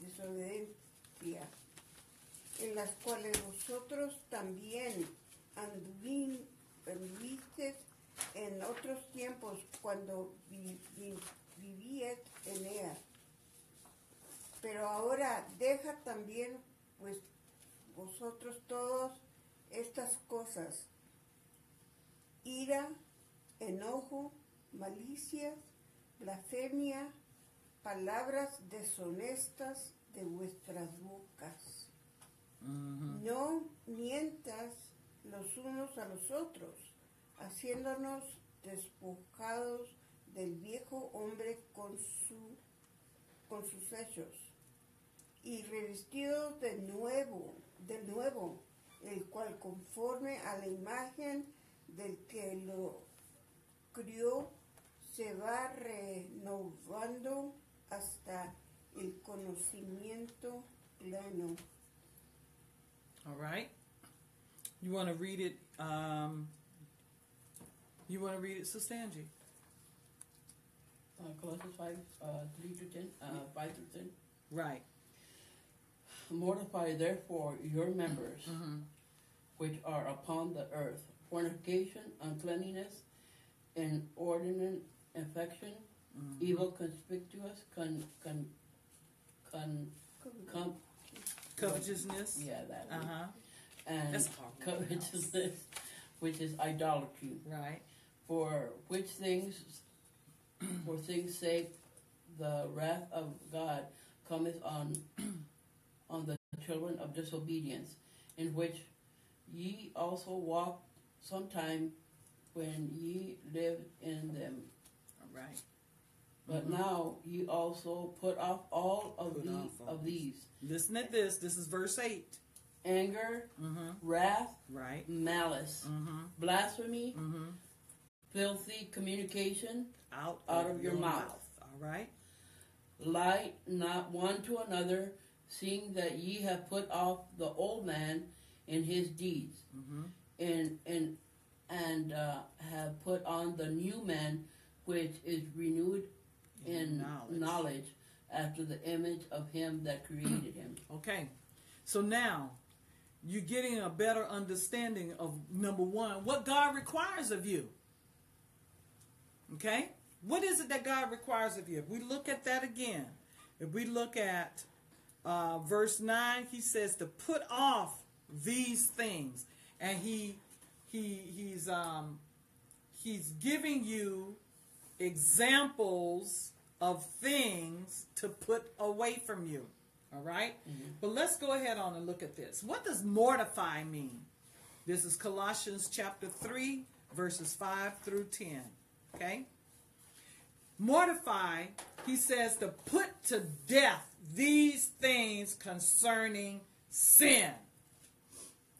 Speaker 6: desobediencia, en las cuales vosotros también anduvisteis en otros tiempos cuando vi, vivíais en ella. Pero ahora deja también pues, vosotros todas estas cosas, ira, enojo, malicia, blasfemia, palabras deshonestas de vuestras bocas. No mientas los unos a los otros, haciéndonos despojados del viejo hombre con, su, con sus hechos, y revestidos de nuevo, de nuevo, el cual conforme a la imagen del que lo crió, se va renovando hasta el conocimiento pleno.
Speaker 1: All right. You want to read it? Um, you want to read it, Sister Angie?
Speaker 3: Uh, Colossians 5, uh, 3 to 10, uh, 5 to 10.
Speaker 1: Right.
Speaker 3: Mortify therefore your members
Speaker 1: Mm-hmm.
Speaker 3: which are upon the earth fornication, uncleanness, inordinate affection,
Speaker 1: Mm-hmm.
Speaker 3: evil, conspicuous, con, con, con, com,
Speaker 1: Covetousness.
Speaker 3: yeah, that
Speaker 1: Uh huh.
Speaker 3: And
Speaker 1: That's a hard one to pronounce.
Speaker 3: covetousness, which is idolatry.
Speaker 1: Right.
Speaker 3: For which things, for things' sake, the wrath of God cometh on, (clears throat) on the children of disobedience, in which ye also walked sometime when ye lived in them.
Speaker 1: All right.
Speaker 3: But
Speaker 1: Mhm.
Speaker 3: now ye also put off all of
Speaker 1: Put
Speaker 3: the
Speaker 1: off all
Speaker 3: of these
Speaker 1: Listen at this. This is verse 8.
Speaker 3: anger,
Speaker 1: Mm-hmm.
Speaker 3: wrath,
Speaker 1: Right.
Speaker 3: malice,
Speaker 1: Mm-hmm.
Speaker 3: blasphemy,
Speaker 1: Mm-hmm.
Speaker 3: filthy communication,
Speaker 1: Out,
Speaker 3: Out of your mouth.
Speaker 1: All right.
Speaker 3: lie not one to another, seeing that ye have put off the old man in his deeds,
Speaker 1: Mm-hmm.
Speaker 3: and and and uh, have put on the new man, which is renewed in
Speaker 1: knowledge.
Speaker 3: knowledge after the image of him that created him. (clears throat)
Speaker 1: Okay. So now you're getting a better understanding of number one, what God requires of you. Okay? What is it that God requires of you? If we look at that again, if we look at uh, verse 9, he says to put off these things. And he he he's um he's giving you examples of things to put away from you. All right? But let's go ahead on and look at this. What does mortify mean? This is Colossians chapter 3, verses 5 through 10. Okay? Mortify, he says to put to death these things concerning sin.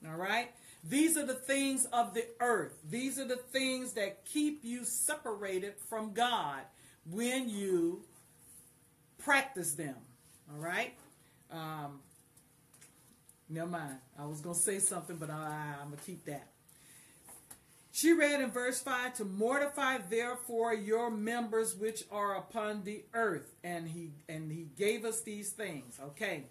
Speaker 1: All right? These are the things of the earth. These are the things that keep you separated from God when you practice them. All right? Um, never mind. I was going to say something, but I, I'm going to keep that. She read in verse 5 to mortify therefore your members which are upon the earth. And he and he gave us these things. Okay.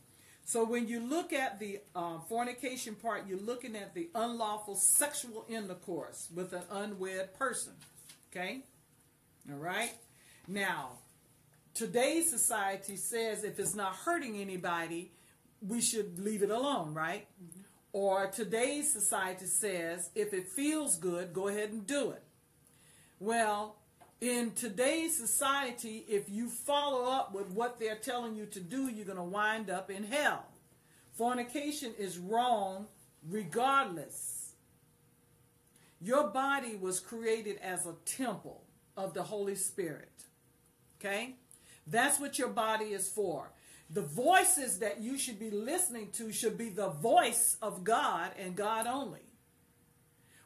Speaker 1: So when you look at the uh, fornication part, you're looking at the unlawful sexual intercourse with an unwed person. Okay? All right? Now, today's society says if it's not hurting anybody, we should leave it alone, right? Or today's society says if it feels good, go ahead and do it. Well, in today's society, if you follow up with what they're telling you to do, you're going to wind up in hell. Fornication is wrong regardless. Your body was created as a temple of the Holy Spirit. Okay? That's what your body is for. The voices that you should be listening to should be the voice of God and God only.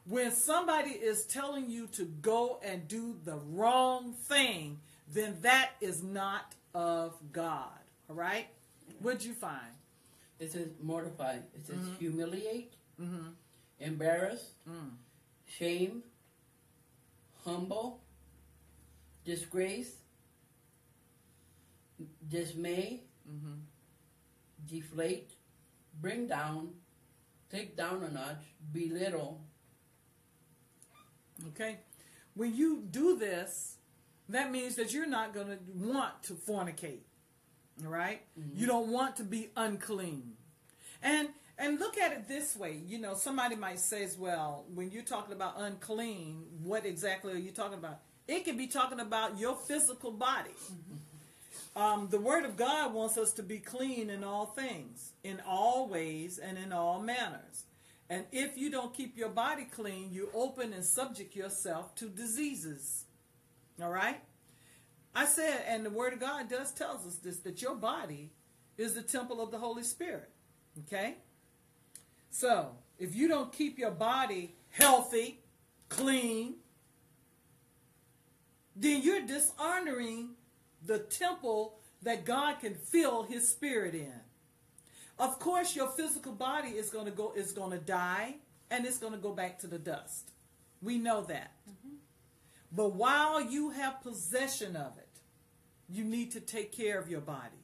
Speaker 1: When somebody is telling you to go and do the wrong thing, then that is not of God. All right? What'd you find?
Speaker 3: It says mortify. It says
Speaker 1: Mhm.
Speaker 3: humiliate,
Speaker 1: Mm-hmm.
Speaker 3: embarrass,
Speaker 1: Mm.
Speaker 3: shame, humble, disgrace, dismay,
Speaker 1: Mm-hmm.
Speaker 3: deflate, bring down, take down a notch, belittle.
Speaker 1: Okay? When you do this, that means that you're not going to want to fornicate. All right? You don't want to be unclean. And And look at it this way. You know, somebody might say as well, when you're talking about unclean, what exactly are you talking about? It could be talking about your physical body. (laughs) Um, the Word of God wants us to be clean in all things, in all ways, and in all manners. And if you don't keep your body clean, you open and subject yourself to diseases. All right? I said, and the Word of God does tells us this that your body is the temple of the Holy Spirit. Okay? So, if you don't keep your body healthy, clean, then you're dishonoring the temple that God can fill his spirit in. Of course, your physical body is going to go is going to die and it's going to go back to the dust. We know that. Mm-hmm. But while you have possession of it, you need to take care of your body.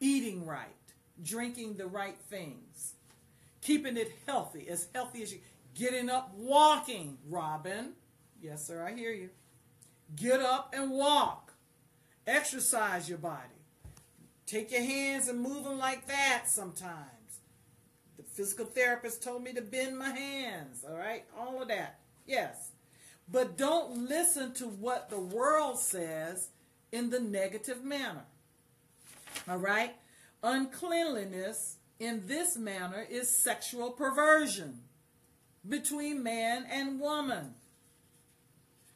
Speaker 1: Eating right, drinking the right things, keeping it healthy, as healthy as you getting up, walking, Robin. Yes, sir, I hear you. Get up and walk. Exercise your body. Take your hands and move them like that sometimes. The physical therapist told me to bend my hands, all right? All of that. Yes. But don't listen to what the world says in the negative manner. All right? Uncleanliness in this manner is sexual perversion between man and woman.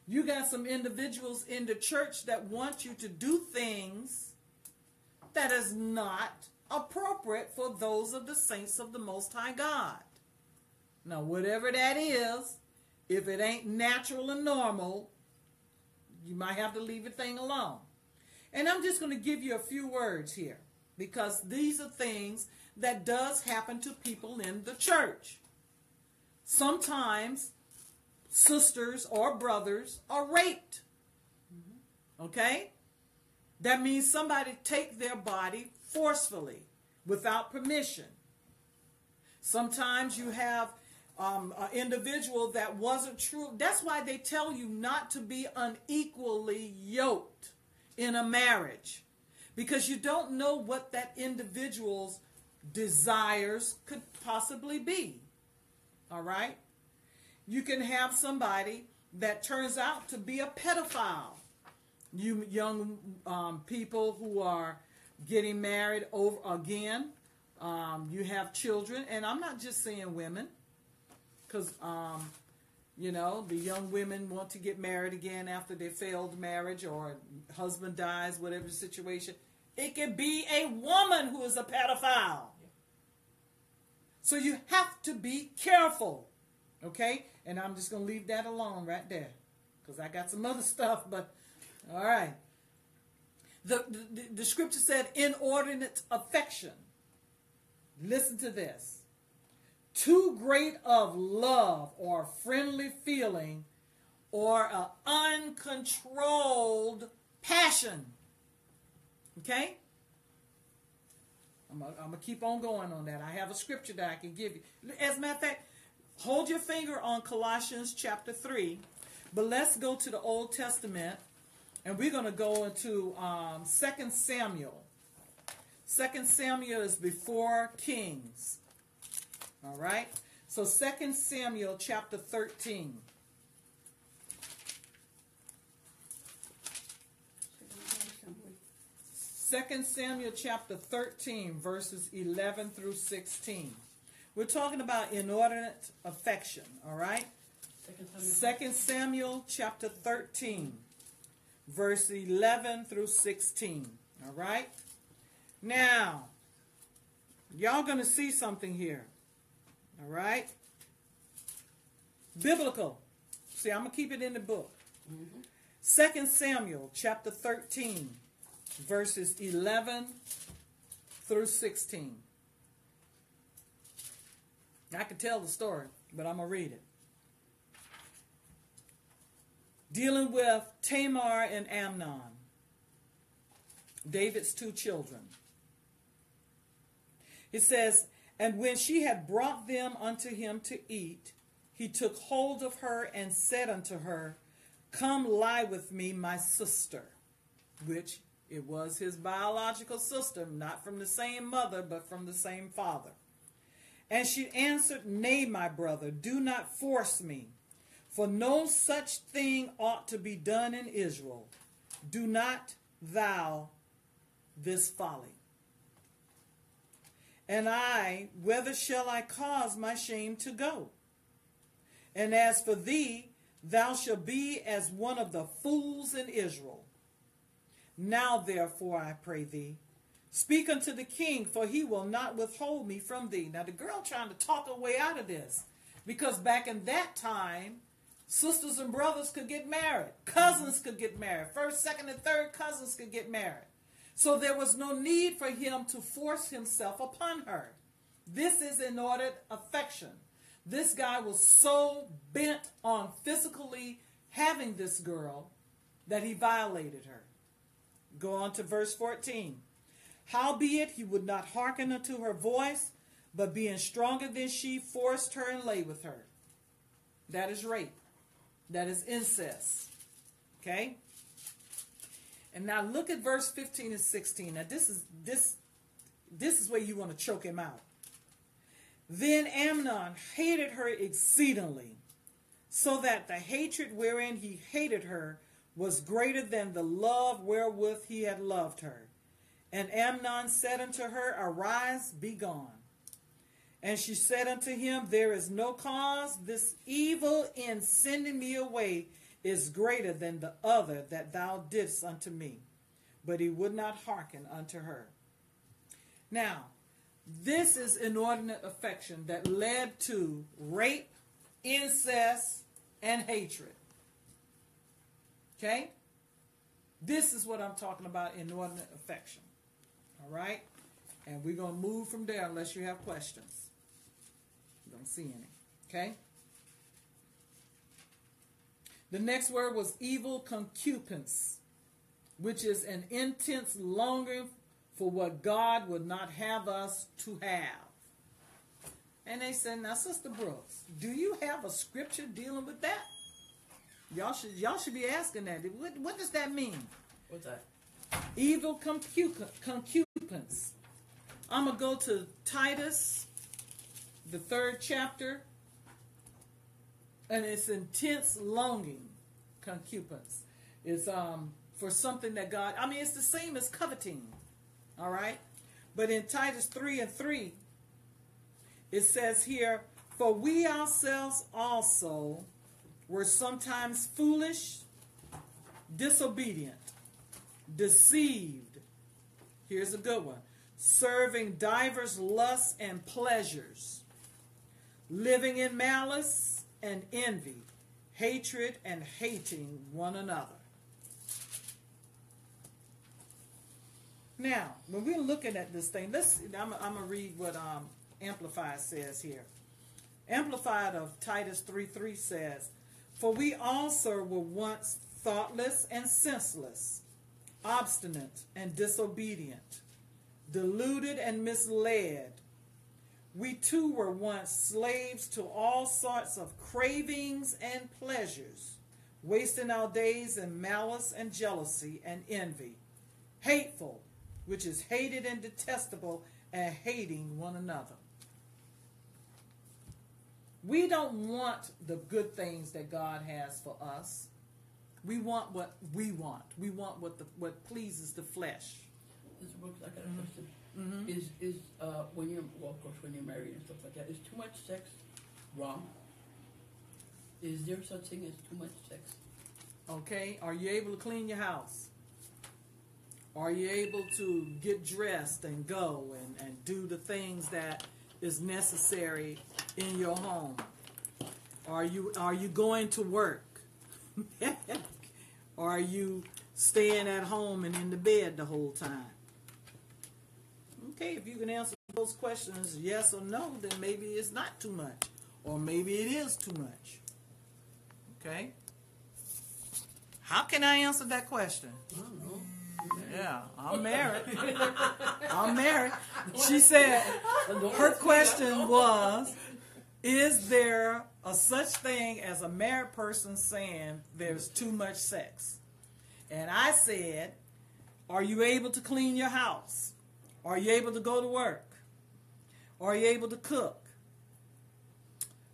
Speaker 1: You got some individuals in the church that want you to do things that is not appropriate for those of the saints of the Most High God. Now, whatever that is, if it ain't natural and normal, you might have to leave the thing alone. And I'm just going to give you a few words here because these are things that does happen to people in the church. Sometimes sisters or brothers are raped. Mm-hmm. Okay? That means somebody take their body forcefully without permission. Sometimes you have um, an individual that wasn't true. That's why they tell you not to be unequally yoked in a marriage because you don't know what that individual's desires could possibly be. All right? You can have somebody that turns out to be a pedophile. You young um, people who are getting married over again, um, you have children, and I'm not just saying women, because um, you know the young women want to get married again after their failed marriage or husband dies, whatever situation. It can be a woman who is a pedophile. So you have to be careful, okay? And I'm just to leave that alone right there because I got some other stuff, but all right. The, the, the scripture said inordinate affection. Listen to this. Too great of love or friendly feeling or an uncontrolled passion. Okay? I'm going to keep on going on that. I have a scripture that I can give you. As a matter of fact, hold your finger on Colossians chapter 3. But let's go to the Old Testament and we're going to go into um, 2 Samuel. 2 Samuel is before Kings. All right? So 2 Samuel chapter 13. Second Samuel chapter 13, verses 11 through 16. We're talking about inordinate affection, all right? Second Samuel chapter 13, verse 11 through 16, all right? Now, y'all going to see something here, all right? Biblical. See, I'm going to keep it in the book. Second Samuel chapter 13, verses 11 through 16. I could tell the story, but I'm going to read it. Dealing with Tamar and Amnon, David's two children. It says, And when she had brought them unto him to eat, he took hold of her and said unto her, Come lie with me, my sister, which it was his biological sister, not from the same mother, but from the same father. And she answered, Nay, my brother, do not force me, for no such thing ought to be done in Israel. Do not thou this folly. And I, whether shall I cause my shame to go? And as for thee, thou shalt be as one of the fools in Israel. Now therefore, I pray thee, speak unto the king, for he will not withhold me from thee. Now the girl trying to talk her way out of this, because back in that time, sisters and brothers could get married, cousins could get married, first, second, and third cousins could get married. So there was no need for him to force himself upon her. This is inordinate affection. This guy was so bent on physically having this girl that he violated her. Go on to verse 14. Howbeit he would not hearken unto her voice, but being stronger than she, forced her and lay with her. That is rape. That is incest. Okay? And now look at verse 15 and 16. Now this is this this is where you want to choke him out. Then Amnon hated her exceedingly, so that the hatred wherein he hated her was greater than the love wherewith he had loved her. And Amnon said unto her, Arise, be gone. And she said unto him, There is no cause. This evil in sending me away is greater than the other that thou didst unto me. But he would not hearken unto her. Now, this is inordinate affection that led to rape, incest, and hatred. Okay? This is what I'm talking about inordinate affection. All right? And we're going to move from there unless you have questions. See any. Okay? The next word was evil concupiscence, which is an intense longing for what God would not have us to have. And they said, Now, Sister Brooks, do you have a scripture dealing with that? Y'all should y'all should be asking that. What, what does that mean?
Speaker 3: What's that?
Speaker 1: Evil concupiscence. I'm gonna go to Titus, the third chapter, and it's intense longing. concupiscence. is um for something that God. I mean, it's the same as coveting. All right, but in Titus three and three, it says here, "For we ourselves also." were sometimes foolish, disobedient, deceived. Here's a good one serving divers lusts and pleasures, living in malice and envy, hatred and hating one another. Now, when we're looking at this thing, let's. I'm, I'm gonna read what um, Amplified says here. Amplified of Titus 3 3 says, For we also were once thoughtless and senseless, obstinate and disobedient, deluded and misled. We too were once slaves to all sorts of cravings and pleasures, wasting our days in malice and jealousy and envy, hateful, which is hated and detestable, and hating one another. We don't want the good things that God has for us. We want what we want. We want what the what pleases the flesh.
Speaker 3: This a.
Speaker 1: Mm-hmm.
Speaker 3: Is is uh when you're well, of course when you're married and stuff like that, is too much sex wrong? Is there such thing as too much sex?
Speaker 1: Okay, are you able to clean your house? Are you able to get dressed and go and, and do the things that is necessary in your home? Are you are you going to work? (laughs) are you staying at home and in the bed the whole time? Okay, if you can answer those questions yes or no, then maybe it's not too much. Or maybe it is too much. Okay? How can I answer that question? Yeah, I'm married. (laughs) I'm married. She said her question was Is there a such thing as a married person saying there's too much sex? And I said, Are you able to clean your house? Are you able to go to work? Are you able to cook?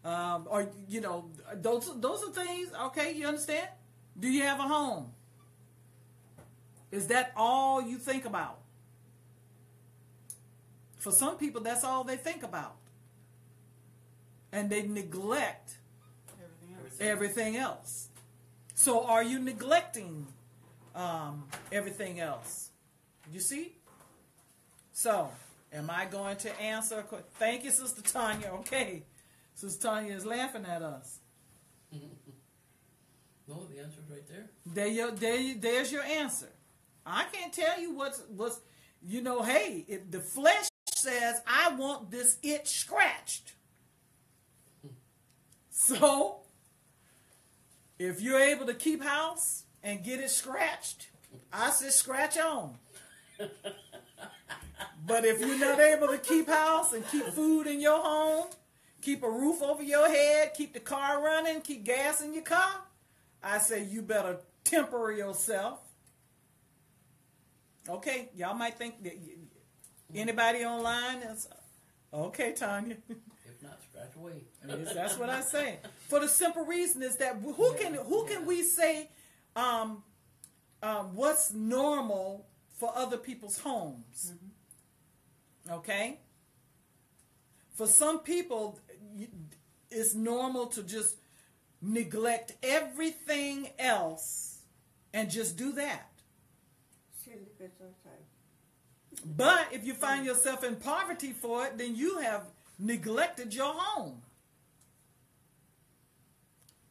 Speaker 1: Um, or you know, those those are things. Okay, you understand? Do you have a home? Is that all you think about? For some people, that's all they think about, and they neglect
Speaker 5: Everything else.
Speaker 1: everything else. So, are you neglecting um, everything else? You see? So, am I going to answer? Thank you, Sister Tanya. Okay. Sister Tanya is laughing at us. (laughs)
Speaker 3: No, the answer's right there.
Speaker 1: There, you, there, there's your answer. I can't tell you what's what's. You know, hey, if the flesh says I want this itch scratched, (laughs) so if you're able to keep house and get it scratched, I say scratch on. (laughs) but if you're not able to keep house and keep food in your home, keep a roof over your head, keep the car running, keep gas in your car, I say you better temper yourself. Okay, y'all might think that anybody online is okay, Tanya. (laughs)
Speaker 3: If not, scratch away.
Speaker 1: Yes, that's what I say. For the simple reason is that who can who can we say um, um, what's normal for other people's homes? Okay. For some people, it's normal to just neglect everything else and just do that. But if you find yourself in poverty for it, then you have neglected your home.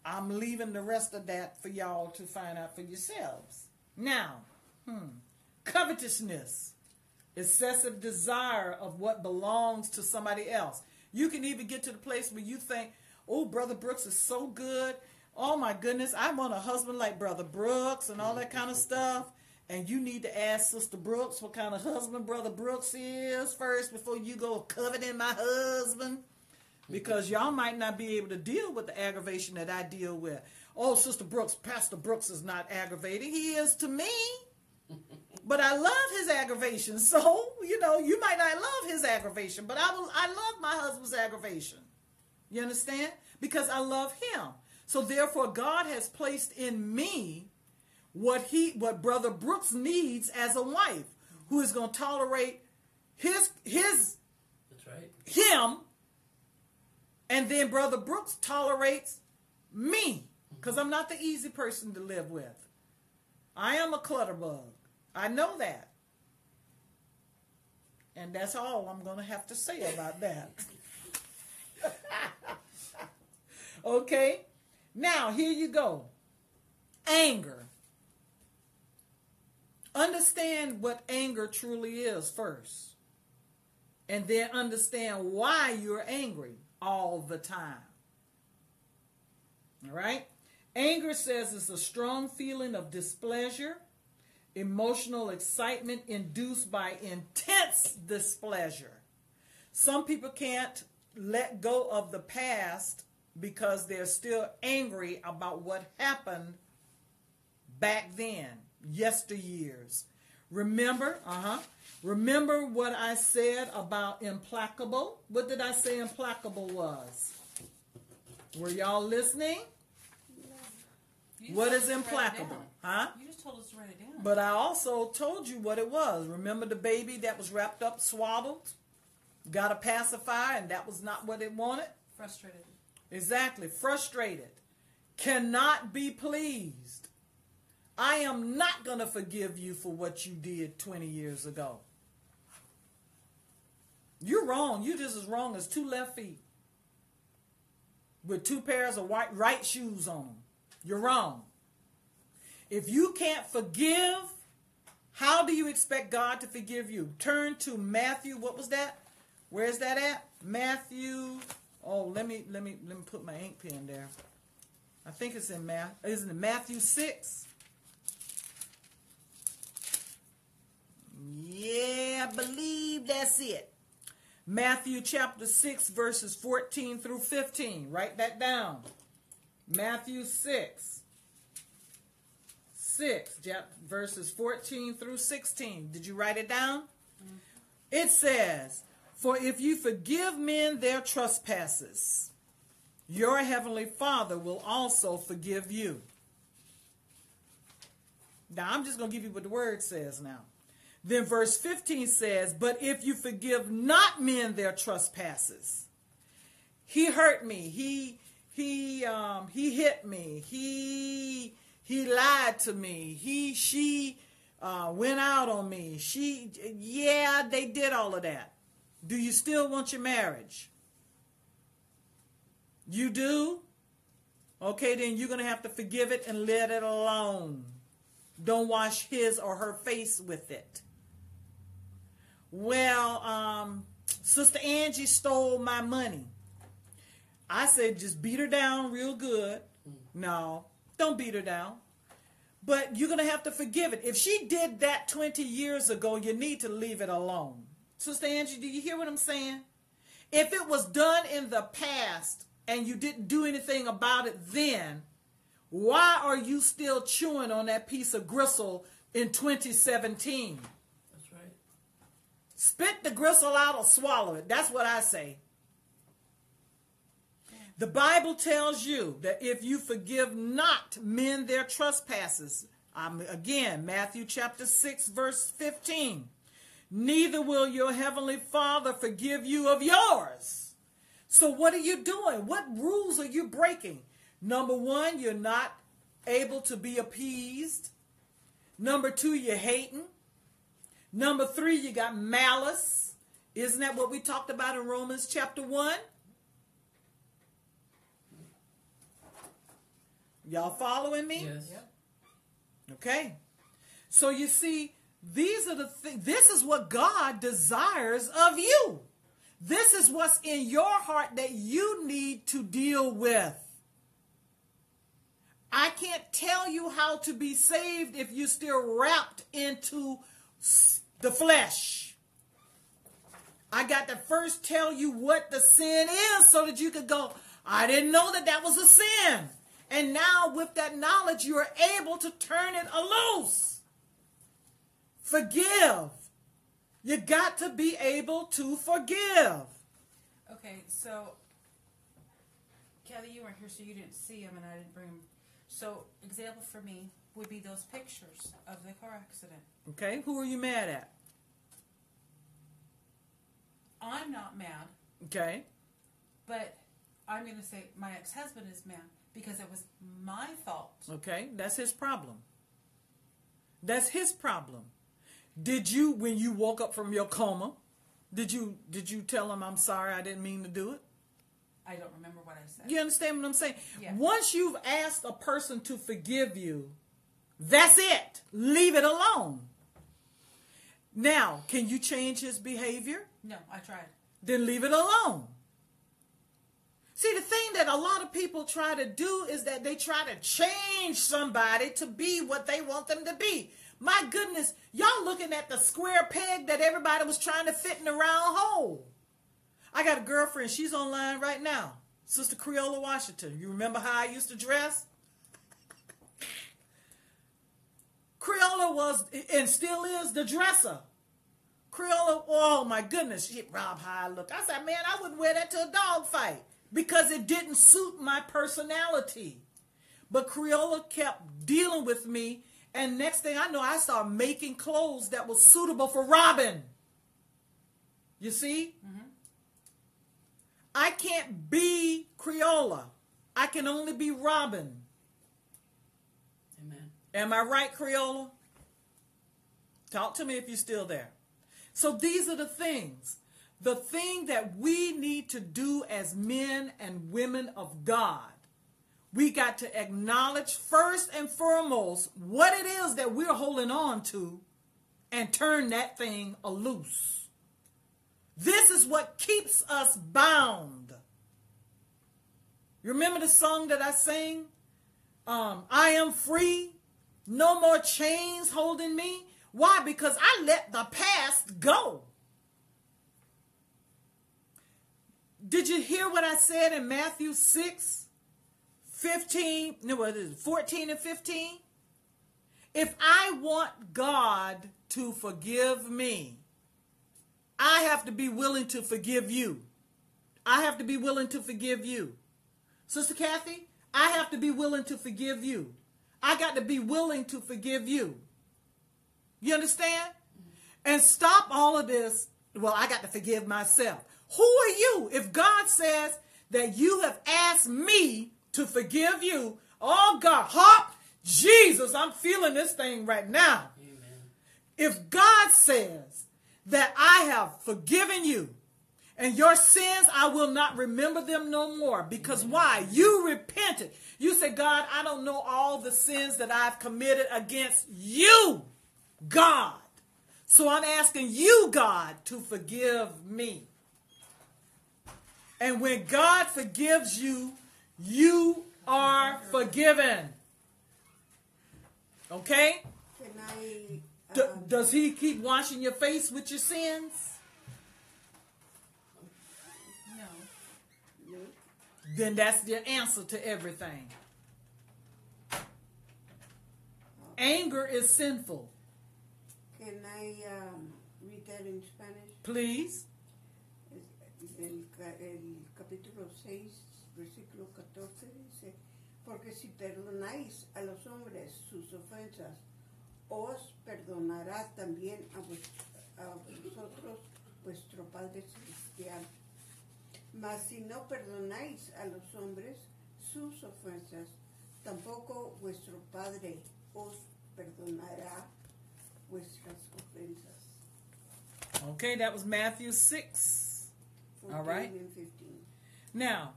Speaker 1: I'm leaving the rest of that for y'all to find out for yourselves. Now, hmm, covetousness, excessive desire of what belongs to somebody else. You can even get to the place where you think, oh, Brother Brooks is so good. Oh my goodness, I want a husband like Brother Brooks and all that kind of stuff. And you need to ask Sister Brooks what kind of husband Brother Brooks is first before you go coveting my husband. Because y'all might not be able to deal with the aggravation that I deal with. Oh, Sister Brooks, Pastor Brooks is not aggravating. He is to me. But I love his aggravation. So, you know, you might not love his aggravation, but I will I love my husband's aggravation. You understand? Because I love him. So therefore God has placed in me what he what brother Brooks needs as a wife who is going to tolerate his his
Speaker 3: That's right.
Speaker 1: him and then brother Brooks tolerates me cuz I'm not the easy person to live with. I am a clutter bug. I know that. And that's all I'm going to have to say about that. (laughs) okay? Now, here you go. Anger. Understand what anger truly is first. And then understand why you're angry all the time. All right? Anger says it's a strong feeling of displeasure, emotional excitement induced by intense displeasure. Some people can't let go of the past because they're still angry about what happened back then, yesteryears. Remember, uh huh. Remember what I said about implacable? What did I say implacable was? Were y'all listening? What is
Speaker 5: us to write it
Speaker 1: implacable? Huh?
Speaker 5: Told us to write it down.
Speaker 1: But I also told you what it was. Remember the baby that was wrapped up, swaddled, got a pacifier, and that was not what it wanted?
Speaker 5: Frustrated.
Speaker 1: Exactly. Frustrated. Cannot be pleased. I am not going to forgive you for what you did 20 years ago. You're wrong. You're just as wrong as two left feet with two pairs of white right shoes on them. You're wrong. If you can't forgive, how do you expect God to forgive you? Turn to Matthew. What was that? Where's that at? Matthew. Oh, let me let me let me put my ink pen there. I think it's in Math. Isn't it Matthew six? Yeah, I believe that's it. Matthew chapter 6, verses 14 through 15. Write that down. Matthew 6. 6, chap- verses 14 through 16. Did you write it down? It says, For if you forgive men their trespasses, your heavenly Father will also forgive you. Now, I'm just going to give you what the word says now. Then verse 15 says, But if you forgive not men their trespasses, he hurt me, he he um he hit me, he he lied to me, he she uh, went out on me, she yeah, they did all of that. Do you still want your marriage? You do? Okay, then you're going to have to forgive it and let it alone. Don't wash his or her face with it. Well, um, Sister Angie stole my money. I said, just beat her down real good. No, don't beat her down. But you're going to have to forgive it. If she did that 20 years ago, you need to leave it alone. Sister Angie, do you hear what I'm saying? If it was done in the past and you didn't do anything about it then, why are you still chewing on that piece of gristle in 2017?
Speaker 3: That's right.
Speaker 1: Spit the gristle out or swallow it. That's what I say. The Bible tells you that if you forgive not men their trespasses, again, Matthew chapter 6, verse 15, neither will your heavenly Father forgive you of yours. So, what are you doing? What rules are you breaking? Number one, you're not able to be appeased. Number two, you're hating. Number three, you got malice. Isn't that what we talked about in Romans chapter 1? Y'all following me?
Speaker 3: Yes. Yep.
Speaker 1: Okay. So you see, these are the things, this is what God desires of you. This is what's in your heart that you need to deal with. I can't tell you how to be saved if you're still wrapped into the flesh. I got to first tell you what the sin is so that you could go, I didn't know that that was a sin. And now, with that knowledge, you are able to turn it loose. Forgive. You got to be able to forgive.
Speaker 5: Okay, so Kelly, you weren't here, so you didn't see him, and I didn't bring him. So, example for me would be those pictures of the car accident.
Speaker 1: Okay? Who are you mad at?
Speaker 5: I'm not mad,
Speaker 1: Okay?
Speaker 5: but I'm going to say my ex-husband is mad because it was my fault.
Speaker 1: Okay? That's his problem. That's his problem. Did you when you woke up from your coma, did you did you tell him I'm sorry I didn't mean to do it?
Speaker 5: I don't remember what I said.
Speaker 1: You understand what I'm saying?
Speaker 5: Yeah.
Speaker 1: Once you've asked a person to forgive you, that's it. Leave it alone. Now, can you change his behavior?
Speaker 5: No, I tried.
Speaker 1: Then leave it alone. See, the thing that a lot of people try to do is that they try to change somebody to be what they want them to be. My goodness, y'all looking at the square peg that everybody was trying to fit in the round hole. I got a girlfriend, she's online right now. Sister Creola Washington. You remember how I used to dress? Creola was and still is the dresser. Creola, oh my goodness, shit, Rob, I look. I said, man, I wouldn't wear that to a dog fight because it didn't suit my personality. But Creola kept dealing with me, and next thing I know, I started making clothes that was suitable for Robin. You see? I can't be Creola. I can only be Robin.
Speaker 3: Amen.
Speaker 1: Am I right, Creola? Talk to me if you're still there. So these are the things. The thing that we need to do as men and women of God. We got to acknowledge first and foremost what it is that we're holding on to and turn that thing loose. This is what keeps us bound. You remember the song that I sang? Um, I am free. No more chains holding me. Why? Because I let the past go. Did you hear what I said in Matthew 6, 15, no, what is it, 14 and 15? If I want God to forgive me, I have to be willing to forgive you. I have to be willing to forgive you. Sister Kathy, I have to be willing to forgive you. I got to be willing to forgive you. You understand? And stop all of this. Well, I got to forgive myself. Who are you? If God says that you have asked me to forgive you, oh God, hop, Jesus, I'm feeling this thing right now.
Speaker 3: Amen.
Speaker 1: If God says that I have forgiven you and your sins, I will not remember them no more. Because why? You repented. You said, God, I don't know all the sins that I've committed against you, God. So I'm asking you, God, to forgive me. And when God forgives you, you are forgiven. Okay?
Speaker 6: Can I,
Speaker 1: D-
Speaker 6: um,
Speaker 1: does he keep washing your face with your sins?
Speaker 5: No.
Speaker 6: no?
Speaker 1: Then that's the answer to everything. Anger is sinful.
Speaker 6: Can I um, read that in Spanish?
Speaker 1: Please.
Speaker 6: El, ca- el capítulo 6, versículo 14 dice, porque si perdonáis a los hombres sus ofensas, os perdonará también a, vues- a vosotros vuestro Padre Celestial. Mas si no perdonáis a los hombres sus ofensas, tampoco vuestro Padre os perdonará vuestras ofensas.
Speaker 1: Okay, that was Matthew 6.
Speaker 6: 14
Speaker 1: All right.
Speaker 6: and 15.
Speaker 1: Now,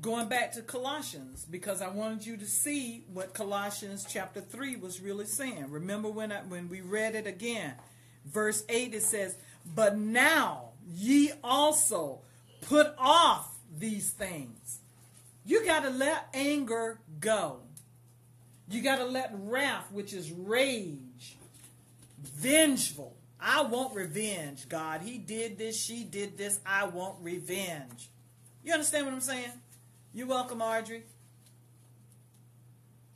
Speaker 1: going back to Colossians, because I wanted you to see what Colossians chapter 3 was really saying. Remember when, I, when we read it again? Verse 8 it says, But now ye also put off these things. You got to let anger go. You got to let wrath, which is rage, vengeful. I want revenge, God. He did this, she did this. I want revenge. You understand what I'm saying? You're welcome, Audrey.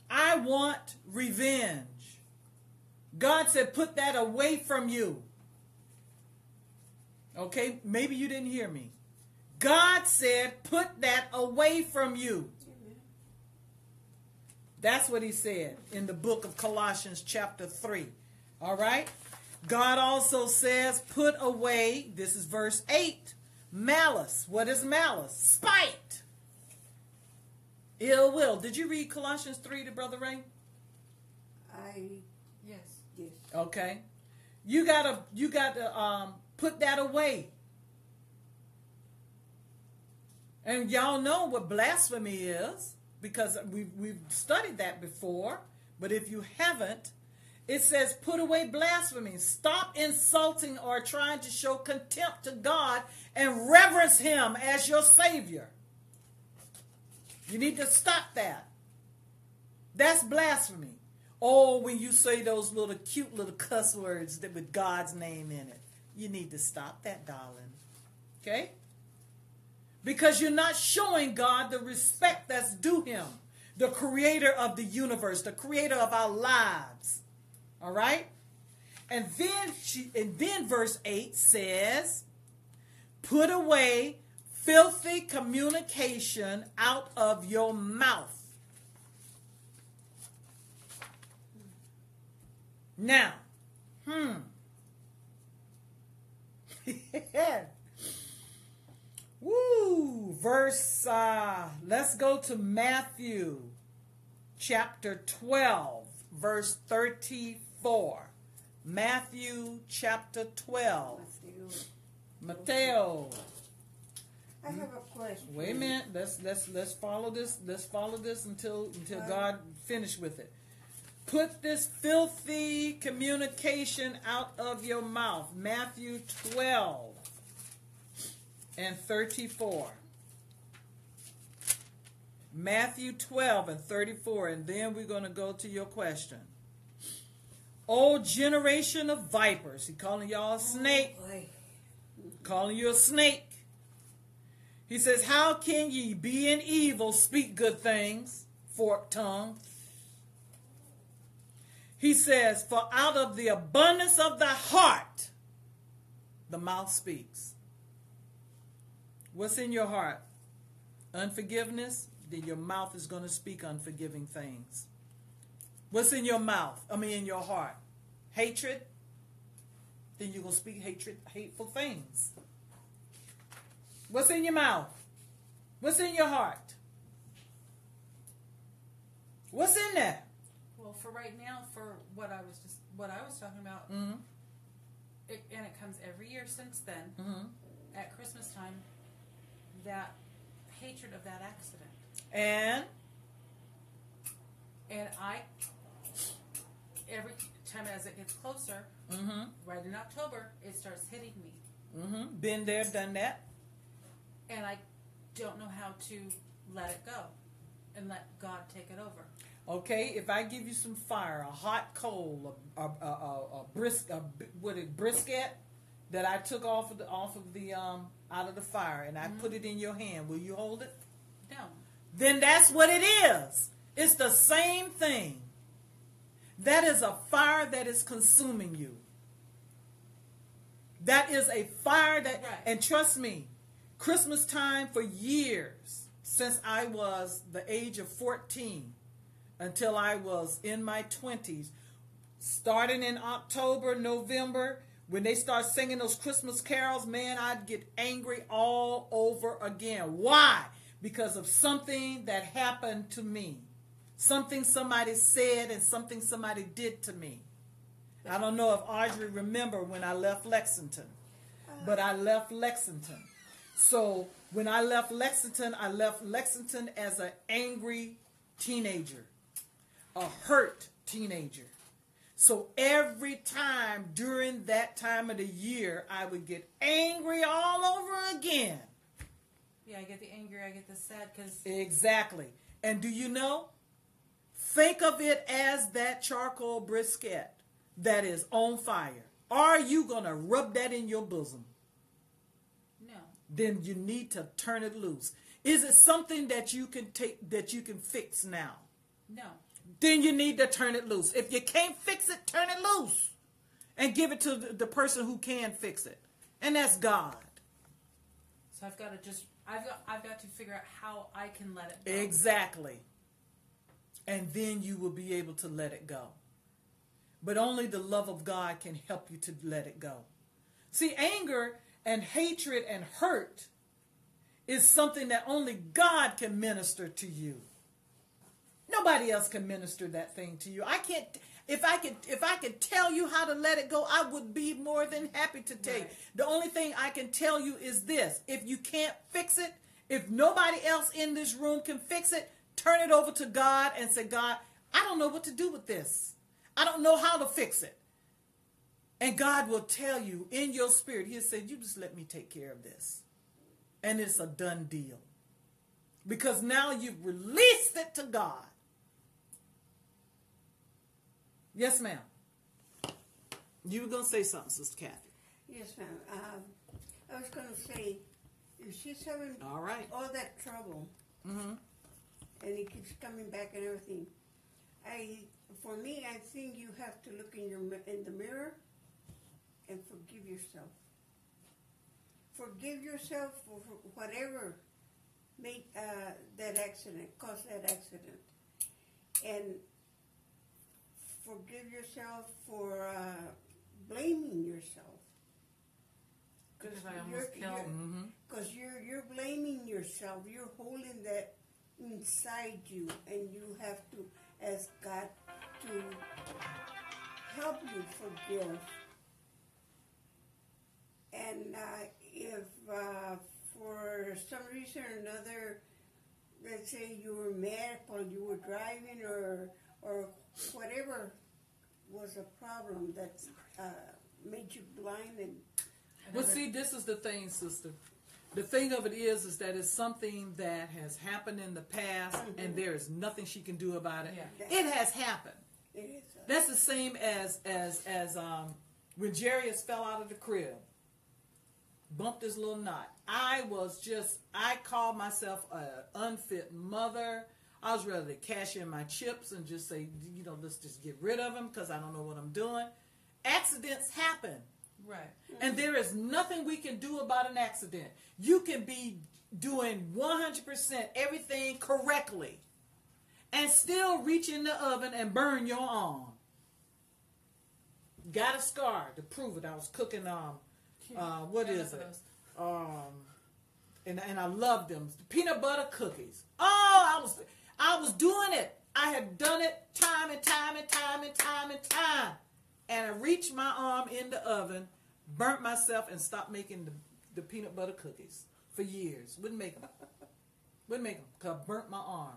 Speaker 1: I want revenge. God said, put that away from you. Okay, maybe you didn't hear me. God said, put that away from you. That's what he said in the book of Colossians, chapter 3. All right? God also says, put away, this is verse 8, malice. What is malice? Spite. Ill will. Did you read Colossians 3 to Brother Ray?
Speaker 6: I,
Speaker 5: Yes.
Speaker 6: yes.
Speaker 1: Okay. You gotta you gotta um put that away. And y'all know what blasphemy is because we've we've studied that before. But if you haven't, it says put away blasphemy. Stop insulting or trying to show contempt to God and reverence him as your savior. You need to stop that. That's blasphemy. Or when you say those little cute little cuss words that with God's name in it. You need to stop that, darling. Okay? Because you're not showing God the respect that's due him, the creator of the universe, the creator of our lives. All right? And then she and then verse 8 says, "Put away filthy communication out of your mouth." Now, hmm. (laughs) Woo! Verse, uh, let's go to Matthew chapter 12, verse 34. Matthew chapter 12.
Speaker 6: Mateo.
Speaker 1: Mateo.
Speaker 6: I have a question.
Speaker 1: Wait a minute. Let's let's let's follow this. Let's follow this until until. God finish with it. Put this filthy communication out of your mouth. Matthew 12 and 34. Matthew 12 and 34, and then we're going to go to your question. O generation of vipers, he calling y'all a oh, snake
Speaker 6: Boy,
Speaker 1: calling you a snake. He says, How can ye, being evil, speak good things? Forked tongue. He says, For out of the abundance of the heart, the mouth speaks. What's in your heart? Unforgiveness, then your mouth is going to speak unforgiving things. What's in your mouth? I mean, in your heart? Hatred? Then you're going to speak hatred, hateful things. What's in your mouth? What's in your heart? What's in there?
Speaker 5: Well, for right now, for what I was just what I was talking about,
Speaker 1: Mm-hmm.
Speaker 5: it, and it comes every year since then
Speaker 1: Mm-hmm.
Speaker 5: at Christmas time. That hatred of that accident,
Speaker 1: And
Speaker 5: and I every time as it gets closer,
Speaker 1: mm-hmm.
Speaker 5: right in October, it starts hitting me,
Speaker 1: Mm-hmm. Been there, done that.
Speaker 5: and I don't know how to let it go and let God take it over.
Speaker 1: Okay, if I give you some fire, a hot coal, a, a, a, a, a brisk, a, what it brisket that I took off of the off of the um out of the fire, and I put it in your hand, will you hold it?
Speaker 5: No,
Speaker 1: Then that's what it is. It's the same thing. That is a fire that is consuming you. That is a fire that,
Speaker 5: Right.
Speaker 1: and trust me, Christmas time for years, since I was the age of 14 until I was in my 20s, starting in October, November, when they start singing those Christmas carols, man, I'd get angry all over again. Why? Because of something that happened to me. Something somebody said and something somebody did to me. I don't know if Audrey remember when I left Lexington, but I left Lexington. So when I left Lexington, I left Lexington as an angry teenager, a hurt teenager. So every time during that time of the year, I would get angry all over again.
Speaker 5: yeah, I get the angry, I get the sad because
Speaker 1: Exactly. And do you know? Think of it as that charcoal brisket that is on fire. Are you going to rub that in your bosom?
Speaker 5: no,
Speaker 1: Then you need to turn it loose. Is it something that you can take that you can fix now?
Speaker 5: no,
Speaker 1: Then you need to turn it loose. If you can't fix it, turn it loose and give it to the person who can fix it. And that's God.
Speaker 5: So I've got to just I've got I've got to figure out how I can let it go.
Speaker 1: Exactly. And then you will be able to let it go. But only the love of God can help you to let it go. See, anger and hatred and hurt is something that only God can minister to you. Nobody else can minister that thing to you. I can't if I could if I could tell you how to let it go, I would be more than happy to tell you.
Speaker 5: Right.
Speaker 1: The only thing I can tell you is this. If you can't fix it, if nobody else in this room can fix it, turn it over to God and say, God, I don't know what to do with this. I don't know how to fix it. And God will tell you in your spirit, He'll say, You just let me take care of this. And it's a done deal. Because now you've released it to God. Yes, ma'am. You were going to say something, Sister Kathy.
Speaker 6: Yes, ma'am. Um, I was going to say, if she's having
Speaker 1: All right.
Speaker 6: all that trouble
Speaker 1: Mm-hmm.
Speaker 6: And it keeps coming back and everything, I, for me, I think you have to look in your in the mirror and forgive yourself. Forgive yourself for, whatever made uh, that accident, caused that accident, and forgive yourself for uh, blaming yourself.
Speaker 5: Because I
Speaker 6: you're-
Speaker 5: almost
Speaker 6: you're-
Speaker 5: killed.
Speaker 1: Mm-hmm.
Speaker 6: because you're you're blaming yourself. You're holding that inside you, and you have to ask God to help you forgive. And uh, if uh, for some reason or another, let's say you were mad while you were driving, or or whatever was a problem that uh, made you blind and
Speaker 1: Well, see, this is the thing, sister. The thing of it is, is that it's something that has happened in the past, and there is nothing she can do about it.
Speaker 5: Yeah.
Speaker 1: It has happened.
Speaker 6: it is.
Speaker 1: That's the same as as as um when Jarius fell out of the crib, bumped his little knot. I was just I called myself an unfit mother. I was ready to cash in my chips and just say, you know, let's just get rid of him because I don't know what I'm doing. Accidents happen.
Speaker 5: Right.
Speaker 1: And there is nothing we can do about an accident. You can be doing 100% everything correctly and still reach in the oven and burn your arm. Got a scar to prove it. I was cooking um uh what is it? Um and and I loved them. Peanut butter cookies. Oh, I was I was doing it. I had done it time and time and time and time and time. And I reached my arm in the oven, burnt myself, and stopped making the, the peanut butter cookies for years. Wouldn't make them. Wouldn't make them because I burnt my arm.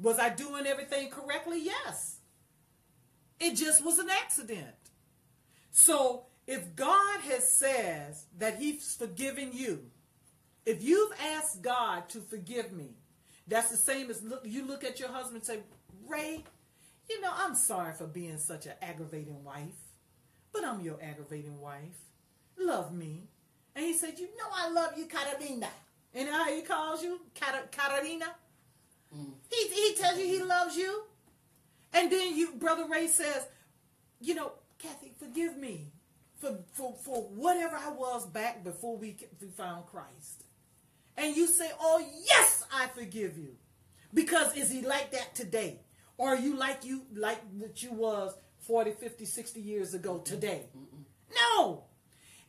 Speaker 1: Was I doing everything correctly? Yes. It just was an accident. So if God has says that He's forgiven you, if you've asked God to forgive me, that's the same as look, you look at your husband and say, Ray, you know, I'm sorry for being such an aggravating wife, but I'm your aggravating wife. Love me. And he said, You know, I love you, Katarina. And how he calls you? Kat- Katarina? Mm. He, he tells you he loves you. And then you, Brother Ray says, You know, Kathy, forgive me for, for, for whatever I was back before we, we found Christ. And you say, Oh, yes, I forgive you. Because is he like that today? Or are you like you like that you was 40, 50, 60 years ago today? No.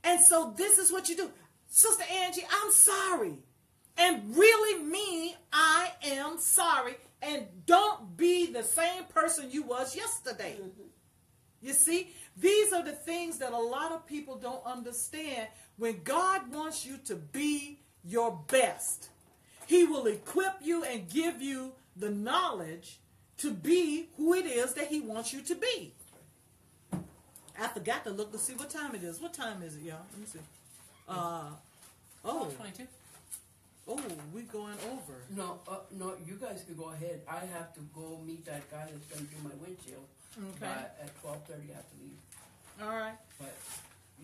Speaker 1: And so this is what you do. Sister Angie, I'm sorry. And really mean I am sorry. And don't be the same person you was yesterday. You see, these are the things that a lot of people don't understand. When God wants you to be your best, He will equip you and give you the knowledge to be who it is that He wants you to be. I forgot to look to see what time it is. What time is it, y'all? Let me see. Uh, oh,
Speaker 2: 22.
Speaker 1: oh, we going over.
Speaker 3: No, uh, no, you guys can go ahead. I have to go meet that guy that's gonna do my windshield.
Speaker 1: Okay.
Speaker 3: But at twelve thirty, I have to leave.
Speaker 1: All right.
Speaker 3: But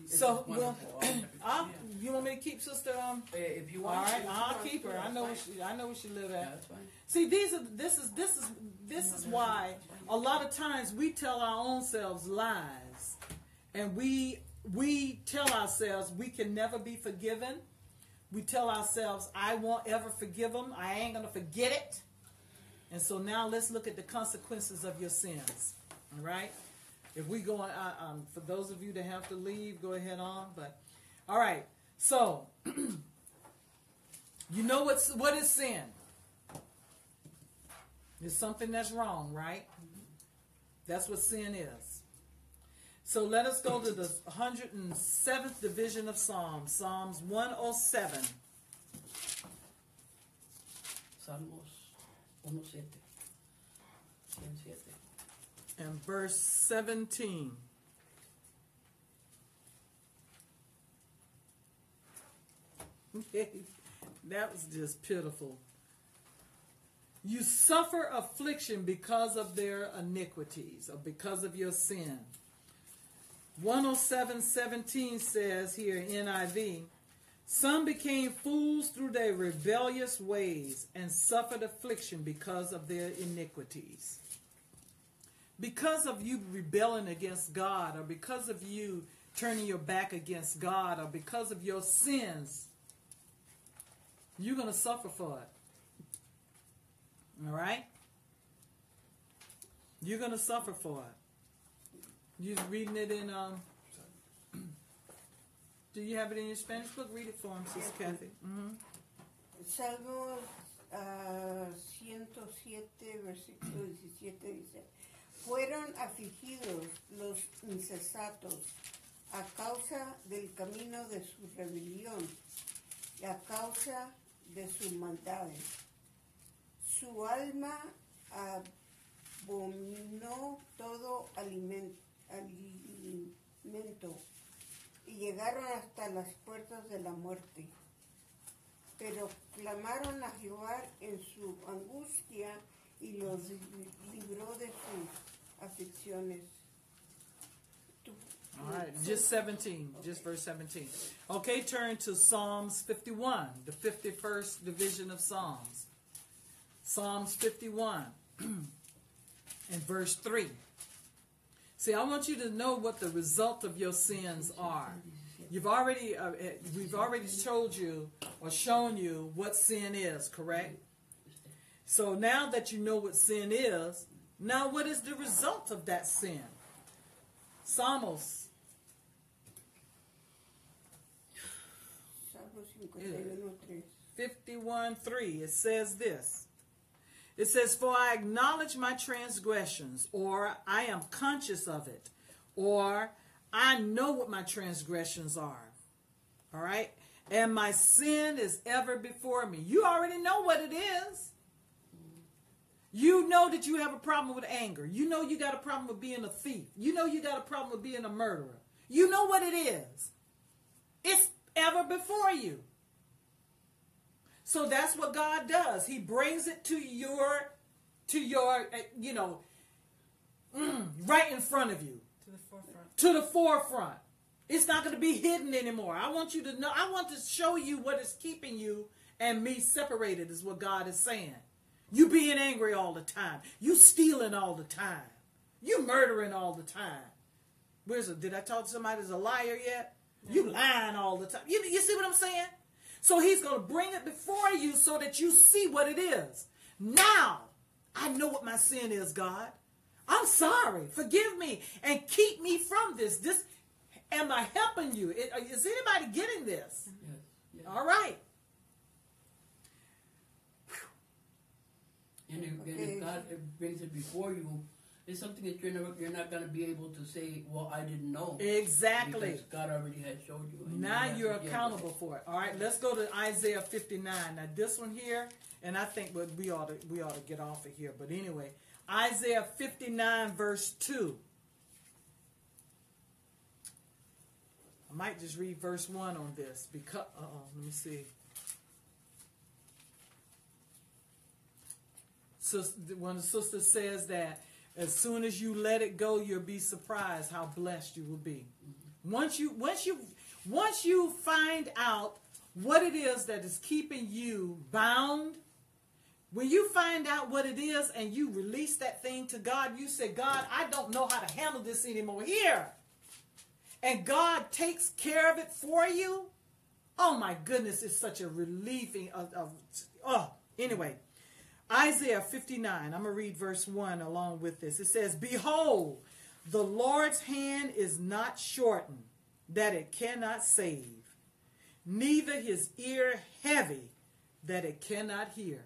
Speaker 3: it's
Speaker 1: So, well,
Speaker 3: wonderful. (clears throat) I'll-
Speaker 1: you want me to keep Sister um?
Speaker 3: Eh, if you
Speaker 1: All
Speaker 3: want,
Speaker 1: right,
Speaker 3: you
Speaker 1: I'll keep her. I know where she. I know where she live
Speaker 3: Yeah,
Speaker 1: at.
Speaker 3: that's fine.
Speaker 1: See, these are this is this is this is why a lot of times we tell our own selves lies, and we we tell ourselves we can never be forgiven. We tell ourselves I won't ever forgive them. I ain't gonna forget it. And so now let's look at the consequences of your sins. All right. If we go on, um, for those of you that have to leave, go ahead on. But all right. So (clears throat) you know what's what is sin? It's something that's wrong, right? That's what sin is. So let us go to the 107th division of Psalms, Psalms 107.
Speaker 3: Salmos 107.
Speaker 1: And verse 17. (laughs) that was just pitiful. You suffer affliction because of their iniquities or because of your sin. 107:17 says here NIV, some became fools through their rebellious ways and suffered affliction because of their iniquities because of you rebelling against God, or because of you turning your back against God, or because of your sins, you're going to suffer for it. All right? You're going to suffer for it. You're reading it in, um, (clears throat) do you have it in your Spanish book? Read it for him, Sister Kathy. hmm
Speaker 6: Salmo ah, 107, versículo 17 dice, fueron afligidos los insensatos a causa del camino de su rebelión y a causa de sus maldades. Su alma abominó todo alimen- alimento y llegaron hasta las puertas de la muerte pero clamaron a Jehová en su angustia y los libró de sus aflicciones.
Speaker 1: All right, just 17, just verse 17. Okay, turn to Psalms 51, the 51st division of Psalms. Psalms 51 (clears throat) and verse 3. See, I want you to know what the result of your sins are. You've already, uh, eh, we've already told you or shown you what sin is, correct? So now that you know what sin is, now what is the result of that sin? Salmos
Speaker 6: Salmo 51, 3.
Speaker 1: 51 3, it says this. It says, For I acknowledge my transgressions, or I am conscious of it, or I know what my transgressions are. All right? And my sin is ever before me. You already know what it is. You know that you have a problem with anger. You know you got a problem with being a thief. You know you got a problem with being a murderer. You know what it is. It's ever before you. So that's what God does. He brings it to your, to your, uh, you know, mm, right in front of you,
Speaker 5: To the forefront.
Speaker 1: to the forefront. It's not going to be hidden anymore. I want you to know. I want to show you what is keeping you and me separated. Is what God is saying. You being angry all the time. You stealing all the time. You murdering all the time. Where's it? Did I talk to somebody that's a liar yet? You lying all the time. You, you see what I'm saying? So he's going to bring it before you so that you see what it is. Now, I know what my sin is, God. I'm sorry. Forgive me and keep me from this. This am I helping you? Is anybody getting this?
Speaker 3: Yes. yes.
Speaker 1: All right.
Speaker 3: And if, and if God brings it before you, it's something that you're never, you're not going to be able to say, "Well, I didn't know."
Speaker 1: Exactly.
Speaker 3: Because God already has showed you. you
Speaker 1: Now
Speaker 3: deal with
Speaker 1: accountable
Speaker 3: it.
Speaker 1: for it. All right, let's go to Isaiah 59. Now this one here, and I think what we ought to we ought to get off of here. But anyway, Isaiah 59 verse 2. I might just read verse 1 on this because uh oh, let me see. So when the sister says that as soon as you let it go, you'll be surprised how blessed you will be. Mm-hmm. Once you once you once you find out what it is that is keeping you bound, when you find out what it is and you release that thing to God, you say, God, I don't know how to handle this anymore. Here. And God takes care of it for you. Oh my goodness, it's such a relieving of, of oh anyway. Isaiah 59, I'm going to read verse 1 along with this. It says, Behold, the Lord's hand is not shortened, that it cannot save, neither his ear heavy, that it cannot hear.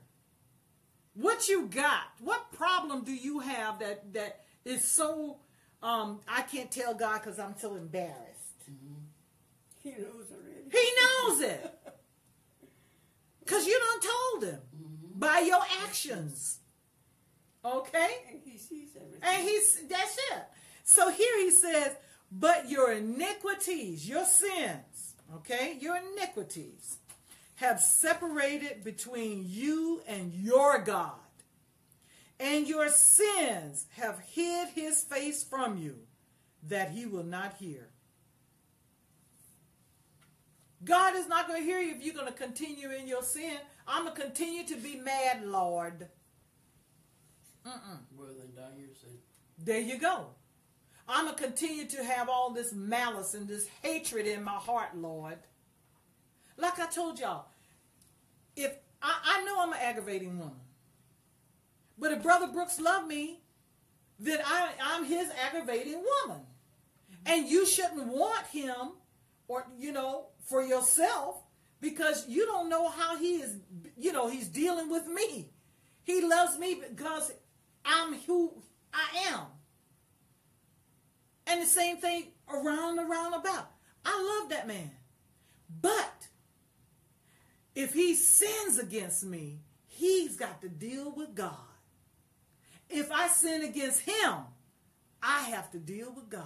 Speaker 1: What you got? What problem do you have that that is so um I can't tell God because I'm so embarrassed.
Speaker 6: He knows already.
Speaker 1: He knows it. Cause you don't told him by your actions. Okay?
Speaker 6: And he sees everything.
Speaker 1: And he's that's it. So here he says, but your iniquities, your sins, okay, your iniquities have separated between you and your God. And your sins have hid his face from you that he will not hear. God is not going to hear you if you're going to continue in your sin. I'm going to continue to be mad, Lord. Mm-mm.
Speaker 3: Rather than die your sin.
Speaker 1: There you go. I'm going to continue to have all this malice and this hatred in my heart, Lord. Like I told y'all, if I, I know I'm an aggravating woman, but if Brother Brooks loved me, then I, I'm his aggravating woman. And you shouldn't want him or, you know, for yourself because you don't know how he is, you know, he's dealing with me. He loves me because I'm who I am. And the same thing around and around about. I love that man. But if he sins against me, he's got to deal with God. If I sin against him, I have to deal with God.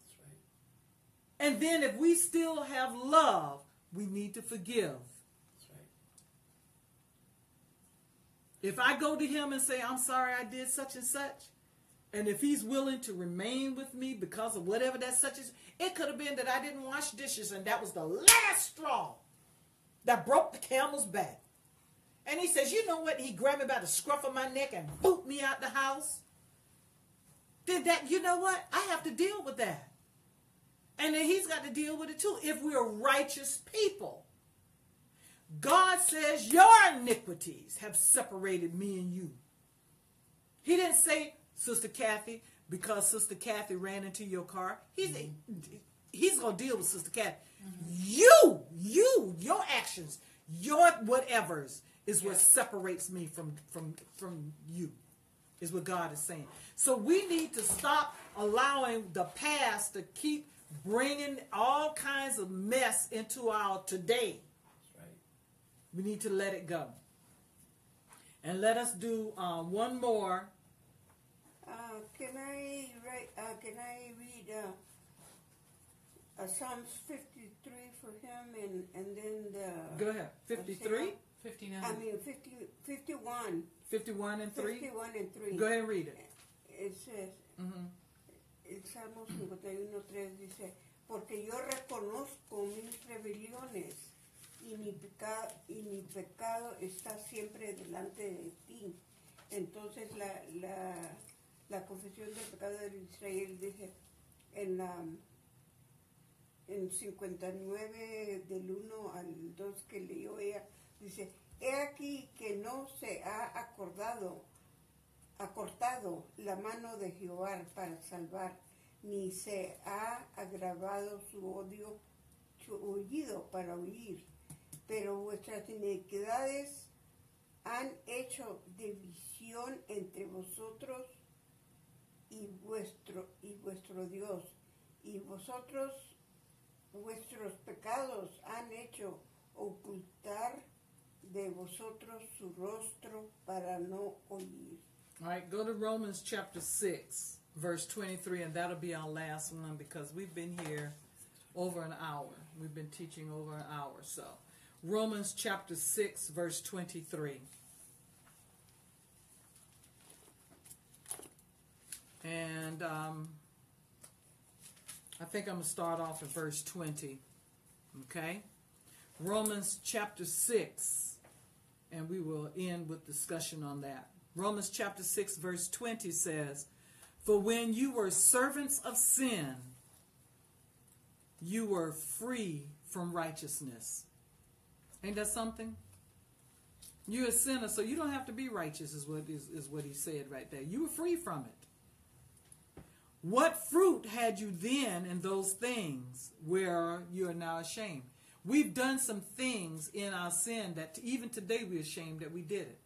Speaker 3: That's right.
Speaker 1: And then if we still have love, we need to forgive.
Speaker 3: Right.
Speaker 1: If I go to him and say, I'm sorry I did such and such, and if he's willing to remain with me because of whatever that such is, it could have been that I didn't wash dishes and that was the last straw that broke the camel's back. And he says, You know what? He grabbed me by the scruff of my neck and boot me out the house. Did that, you know what? I have to deal with that. And then he's got to deal with it too. If we are righteous people, God says, Your iniquities have separated me and you. He didn't say, Sister Kathy, because Sister Kathy ran into your car. He's, he's going to deal with Sister Kathy. You, you, your actions, your whatevers is what separates me from, from, from you, is what God is saying. So we need to stop allowing the past to keep bringing all kinds of mess into our today.
Speaker 3: Right.
Speaker 1: We need to let it go. And let us do uh, one more.
Speaker 6: Uh, can I write, uh, can I read uh, uh, Psalms 53 for him and, and then the.
Speaker 1: Go ahead. 53,
Speaker 2: Fifty-nine.
Speaker 6: I mean, 50, 51.
Speaker 1: 51 and 3.
Speaker 6: 51 and 3.
Speaker 1: Go ahead and read it.
Speaker 6: It says,
Speaker 1: hmm
Speaker 6: el Salmo 51, 3 dice, porque yo reconozco mis rebeliones y mi, pecado, y mi pecado está siempre delante de ti. Entonces la, la, la confesión del pecado de Israel dice en la en 59 del 1 al 2 que leyó ella, dice, he aquí que no se ha acordado acortado la mano de Jehová para salvar, ni se ha agravado su odio, su oído para oír. Pero vuestras iniquidades han hecho división entre vosotros y vuestro y vuestro Dios, y vosotros vuestros pecados han hecho ocultar de vosotros su rostro para no oír.
Speaker 1: All right, go to Romans chapter 6, verse 23, and that'll be our last one because we've been here over an hour. We've been teaching over an hour. So, Romans chapter 6, verse 23. And um, I think I'm going to start off at verse 20. Okay? Romans chapter 6, and we will end with discussion on that. Romans chapter 6, verse 20 says, For when you were servants of sin, you were free from righteousness. Ain't that something? You're a sinner, so you don't have to be righteous, is what, is, is what he said right there. You were free from it. What fruit had you then in those things where you are now ashamed? We've done some things in our sin that even today we're ashamed that we did it.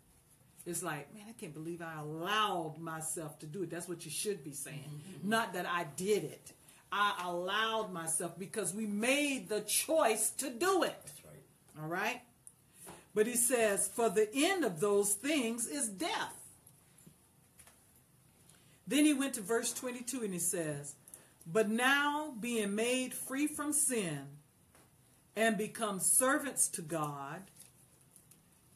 Speaker 1: It's like, man, I can't believe I allowed myself to do it. That's what you should be saying. Mm-hmm. Not that I did it. I allowed myself because we made the choice to do it.
Speaker 3: That's right.
Speaker 1: All right? But he says, for the end of those things is death. Then he went to verse 22 and he says, But now being made free from sin and become servants to God,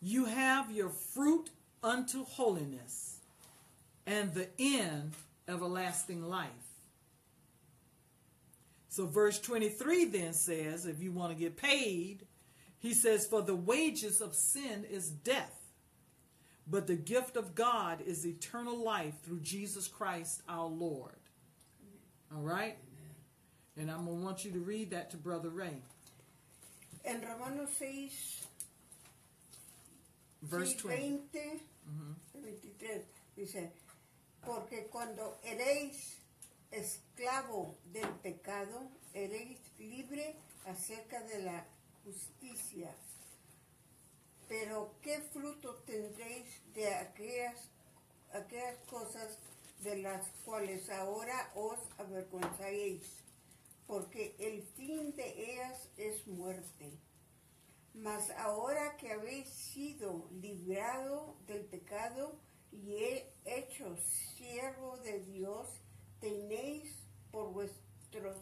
Speaker 1: you have your fruit unto holiness and the end everlasting life. So verse 23 then says, if you want to get paid, he says, For the wages of sin is death, but the gift of God is eternal life through Jesus Christ our Lord. All right? And I'm going to want you to read that to Brother Ray.
Speaker 6: En Romanos 6,
Speaker 1: Verse
Speaker 6: 6,
Speaker 1: 20.
Speaker 6: 20, 23, dice, porque cuando eréis esclavo del pecado, eréis libre acerca de la justicia. Pero ¿qué fruto tendréis de aquellas, aquellas cosas de las cuales ahora os avergonzáis? Porque el fin de ellas es muerte. Mas ahora que habéis sido librado del pecado y he hecho siervo de Dios, tenéis por vuestros